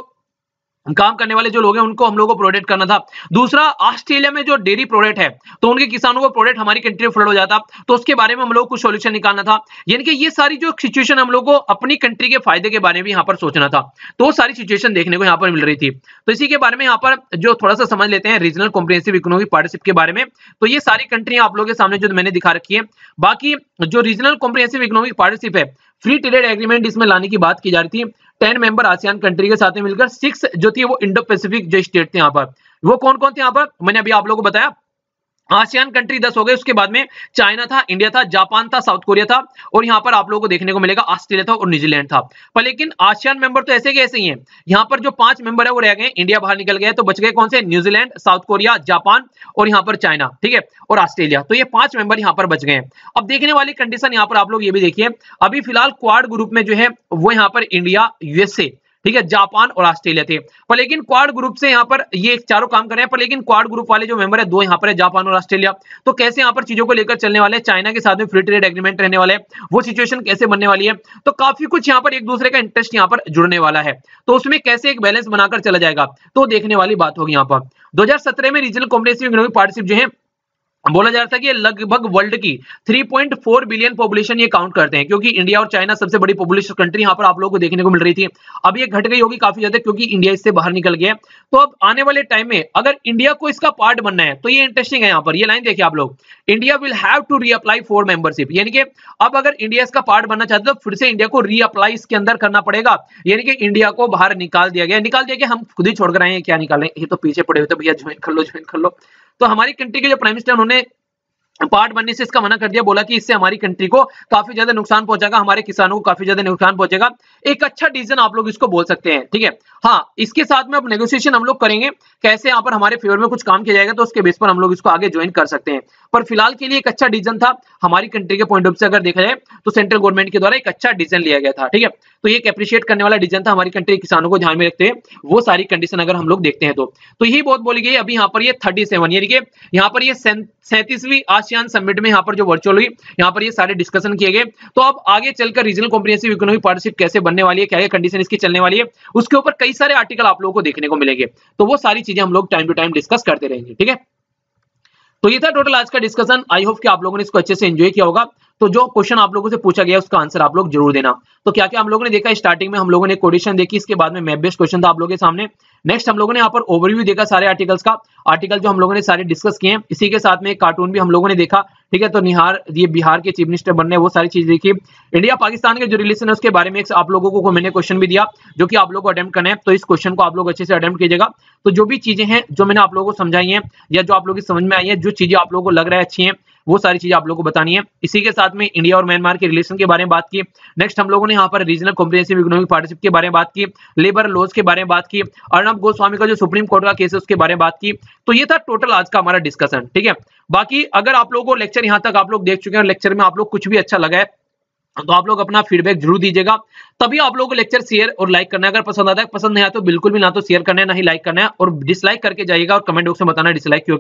काम करने वाले जो लोग हैं, उनको हम लोगों को प्रोडक्ट करना था। दूसरा, ऑस्ट्रेलिया में जो डेयरी प्रोडक्ट है तो उनके किसानों को प्रोडक्ट हमारी कंट्री में फ्लड हो जाता। तो उसके बारे में हम लोग कुछ सोल्यूशन निकालना था। यानी कि ये सारी जो सिचुएशन हम लोग को अपनी कंट्री के फ़ायदे के बारे में यहाँ पर सोचना था। तो सारी सिचुएशन देखने को यहाँ पर मिल रही थी। तो इसी के बारे में यहाँ पर जो थोड़ा सा समझ लेते हैं रीजनल कॉम्प्रिहेंसिव इकोनॉमिक पार्टनरशिप के बारे में। तो ये सारी कंट्रियाँ आप लोगों के सामने जो मैंने दिखा रखी है। बाकी जो रीजनल कॉम्प्रिहेंसिव इकोनॉमिक पार्टनरशिप है फ्री ट्रेड एग्रीमेंट इसमें लाने की बात की जा रही थी। टेन मेंबर आसियान कंट्री के साथ मिलकर सिक्स जो थी वो इंडो पैसिफिक जो स्टेट थे यहाँ पर। वो कौन कौन थे यहाँ पर? मैंने अभी आप लोगों को बताया। आसियान कंट्री दस हो गए, उसके बाद में चाइना था, इंडिया था, जापान था, साउथ कोरिया था, और यहाँ पर आप लोगों को देखने को मिलेगा ऑस्ट्रेलिया था और न्यूजीलैंड था। पर लेकिन आसियान मेंबर तो ऐसे के ऐसे ही हैं। यहाँ पर जो पाँच मेंबर है, वो रह गए, इंडिया बाहर निकल गया तो बच गए कौन से? न्यूजीलैंड, साउथ कोरिया, जापान और यहाँ पर चाइना, ठीक है? और ऑस्ट्रेलिया। तो ये पाँच मेंबर यहाँ पर बच गए अब देखने वाली कंडीशन यहाँ पर आप लोग ये भी देखिए। अभी फ़िलहाल क्वाड ग्रुप में जो है, वो यहाँ पर इंडिया यूएसए ठीक है, जापान और ऑस्ट्रेलिया थे। पर लेकिन क्वाड ग्रुप से यहाँ पर ये चारों काम कर रहे हैं, पर लेकिन क्वाड ग्रुप वाले जो मेंबर है, दो यहाँ पर है, जापान और ऑस्ट्रेलिया। तो कैसे यहाँ पर चीज़ों को लेकर चलने वाले चाइना के साथ में फ्री ट्रेड एग्रीमेंट रहने वाले वो सिचुएशन कैसे बनने वाली है? तो काफ़ी कुछ यहाँ पर एक दूसरे का इंटरेस्ट यहाँ पर जुड़ने वाला है। तो उसमें कैसे एक बैलेंस बनाकर चला जाएगा? तो देखने वाली बात होगी यहाँ पर। दो हज़ार सत्रह में रीजनल इकोनॉमिक पार्टनरशिप जो है बोला जा रहा था कि लगभग वर्ल्ड की 3.4 बिलियन पॉपुलेशन ये काउंट करते हैं, क्योंकि इंडिया और चाइना सबसे बड़ी पॉपुलेशन कंट्री यहाँ पर आप लोगों को देखने को मिल रही थी। अब ये घट गई होगी काफ़ी ज़्यादा, क्योंकि इंडिया इससे बाहर निकल गया। तो अब आने वाले टाइम में अगर इंडिया को इसका पार्ट बनना है तो ये इंटरेस्टिंग है यहाँ पर। ये लाइन देखिए आप लोग। India will have to reapply for membership यानी कि अब अगर इंडिया इसका पार्ट बनना चाहते तो फिर से इंडिया को रीअप्लाई इसके अंदर करना पड़ेगा। यानी कि इंडिया को बाहर निकाल दिया गया। निकाल दिया गया हम खुद ही छोड़ कर आए हैं, क्या निकालें? ये तो पीछे पड़े हुए थे, भैया, ज्वाइन कर लो, ज्वाइन कर लो। तो हमारी कंट्री के जो प्राइम मिनिस्टर उन्होंने पार्ट बनने से इसका मना कर दिया, बोला कि इससे हमारी कंट्री को काफ़ी ज़्यादा नुकसान पहुंचेगा हमारे किसानों को काफ़ी ज़्यादा नुकसान पहुंचेगा एक अच्छा डिसीज़न आप लोग इसको बोल सकते हैं, ठीक है? हाँ इसके साथ में अब नेगोशिएशन हम लोग करेंगे, कैसे यहाँ पर हमारे फेवर में कुछ काम किया जाएगा तो उसके बेस पर हम लोग इसको आगे ज्वाइन कर सकते हैं। पर फ़िलहाल के लिए एक अच्छा डिसीज़न था, हमारी कंट्री के पॉइंट ऑफ़ से अगर देखा जाए तो सेंट्रल गवर्नमेंट के द्वारा एक अच्छा डिसीज़न लिया गया था, ठीक है? तो एक अप्रिशिएट करने वाला डिसीज़न था, हमारी कंट्री के किसानों को ध्यान में रखते हैं वो सारी कंडीशन अगर हम लोग देखते हैं तो। तो यही बहुत बोली गई, अभी यहाँ पर थर्टी सेवन यानी कि यहाँ पर सैंतीसवीं आसियान समिट में यहाँ पर जो वर्चुअल हुई, यहाँ पर ये सारे डिस्कशन किए गए। तो अब आगे चलकर रीजनल कॉम्प्रिहेंसिव इकोनॉमिक पार्टनरशिप कैसे बनने वाली है, क्या कंडीशन इसकी चलने वाली है, उसके ऊपर कई सारे आर्टिकल आप लोगों को देखने को मिलेंगे। तो वो सारी चीज़ें हम लोग टाइम टू टाइम डिस्कस करते रहेंगे, ठीक है? तो ये था टोटल आज का डिस्कशन आई होप कि आप लोगों ने इसको अच्छे से एंजॉय किया होगा। तो जो क्वेश्चन आप लोगों से पूछा गया, उसका आंसर आप लोग ज़रूर देना। तो क्या क्या हम लोगों ने देखा? स्टार्टिंग में हम लोगों ने कोडिशन देखी, इसके बाद में मैप बेस्ड क्वेश्चन था आप लोगों के सामने। नेक्स्ट हम लोगों ने यहाँ पर ओवरव्यू देखा सारे आर्टिकल्स का। आर्टिकल जो हम लोगों ने सारे डिस्कस किए हैं, इसी के साथ में एक कार्टून भी हम लोगों ने देखा। ठीक है तो निहार, ये बिहार के चीफ मिनिस्टर बनने, वो सारी चीज़ देखी। इंडिया पाकिस्तान के जो रिलेशन है, उसके बारे में आप लोगों को मैंने क्वेश्चन भी दिया, जो कि आप लोग को अटेम्प्ट करना है। तो इस क्वेश्चन को आप लोग अच्छे से अटेम्प्ट कीजिएगा। तो जो भी चीज़ें हैं, जो मैंने आप लोगों को समझाई है, या जो आप लोगों की समझ में आई है, जो चीज़ें आप लोगों को लग रहा है अच्छी है वो सारी चीज़ आप लोगों को बतानी है। इसी के साथ में इंडिया और म्यांमार के रिलेशन के बारे में बात की। नेक्स्ट हम लोगों ने यहाँ पर रीजनल कॉम्प्रिहेंसिव इकोनॉमिक पार्टनरशिप के बारे में बात की लेबर लॉज के बारे में बात की अर्णब गोस्वामी का जो सुप्रीम कोर्ट का केस है उसके बारे में बात की। तो ये था टोटल आज का हमारा डिस्कशन ठीक है? बाकी अगर आप लोगों को लेक्चर यहाँ तक आप लोग देख चुके हैं लेक्चर में आप लोग कुछ भी अच्छा लगा है तो आप लोग अपना फीडबैक ज़रूर दीजिएगा। तभी आप लोगों को लेक्चर शेयर और लाइक करना है। अगर पसंद आता है, पसंद नहीं आता तो बिल्कुल भी ना तो शेयर करना है, ना ही लाइक करना है और डिसलाइक करके जाइएगा और कमेंट बॉक्स में बताना डिसलाइक क्यों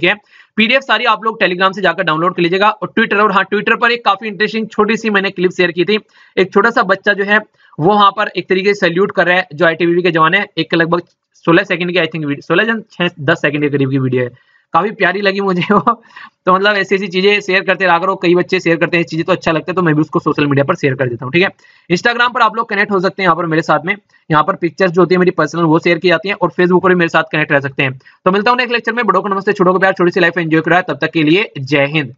पीडीएफ सारी आप लोग टेलीग्राम से जाकर डाउनलोड कर लीजिएगा और ट्विटर और हाँ ट्विटर पर एक काफ़ी इंटरेस्टिंग छोटी सी मैंने क्लिप शेयर की थी। एक छोटा सा बच्चा जो है, वो वहाँ पर एक तरीके से सैल्यूट कर रहा है, जो आई के जवान है। एक लगभग सोलह सेकंड की आई थिंक सोलह जन छह, दस सेकंड के करीब की वीडियो है। काफ़ी प्यारी लगी मुझे वो। [LAUGHS] तो मतलब ऐसी ऐसी चीज़ें शेयर करते रहा करो, कई बच्चे शेयर करते हैं, चीज़ें तो अच्छा लगता है तो मैं भी उसको सोशल मीडिया पर शेयर कर देता हूँ, ठीक है? इंस्टाग्राम पर आप लोग कनेक्ट हो सकते हैं यहाँ पर मेरे साथ में। यहाँ पर पिक्चर्स जो होती है मेरी पर्सनल वो शेयर की जाती है और फेसबुक पर भी मेरे साथ कनेक्ट रह सकते हैं। तो मिलता हूँ नेक्स्ट लेक्चर में। बड़ो को नमस्ते, छोटों को प्यार, छोटी सी लाइफ एंजॉय कराया, तब तक के लिए जय हिंद।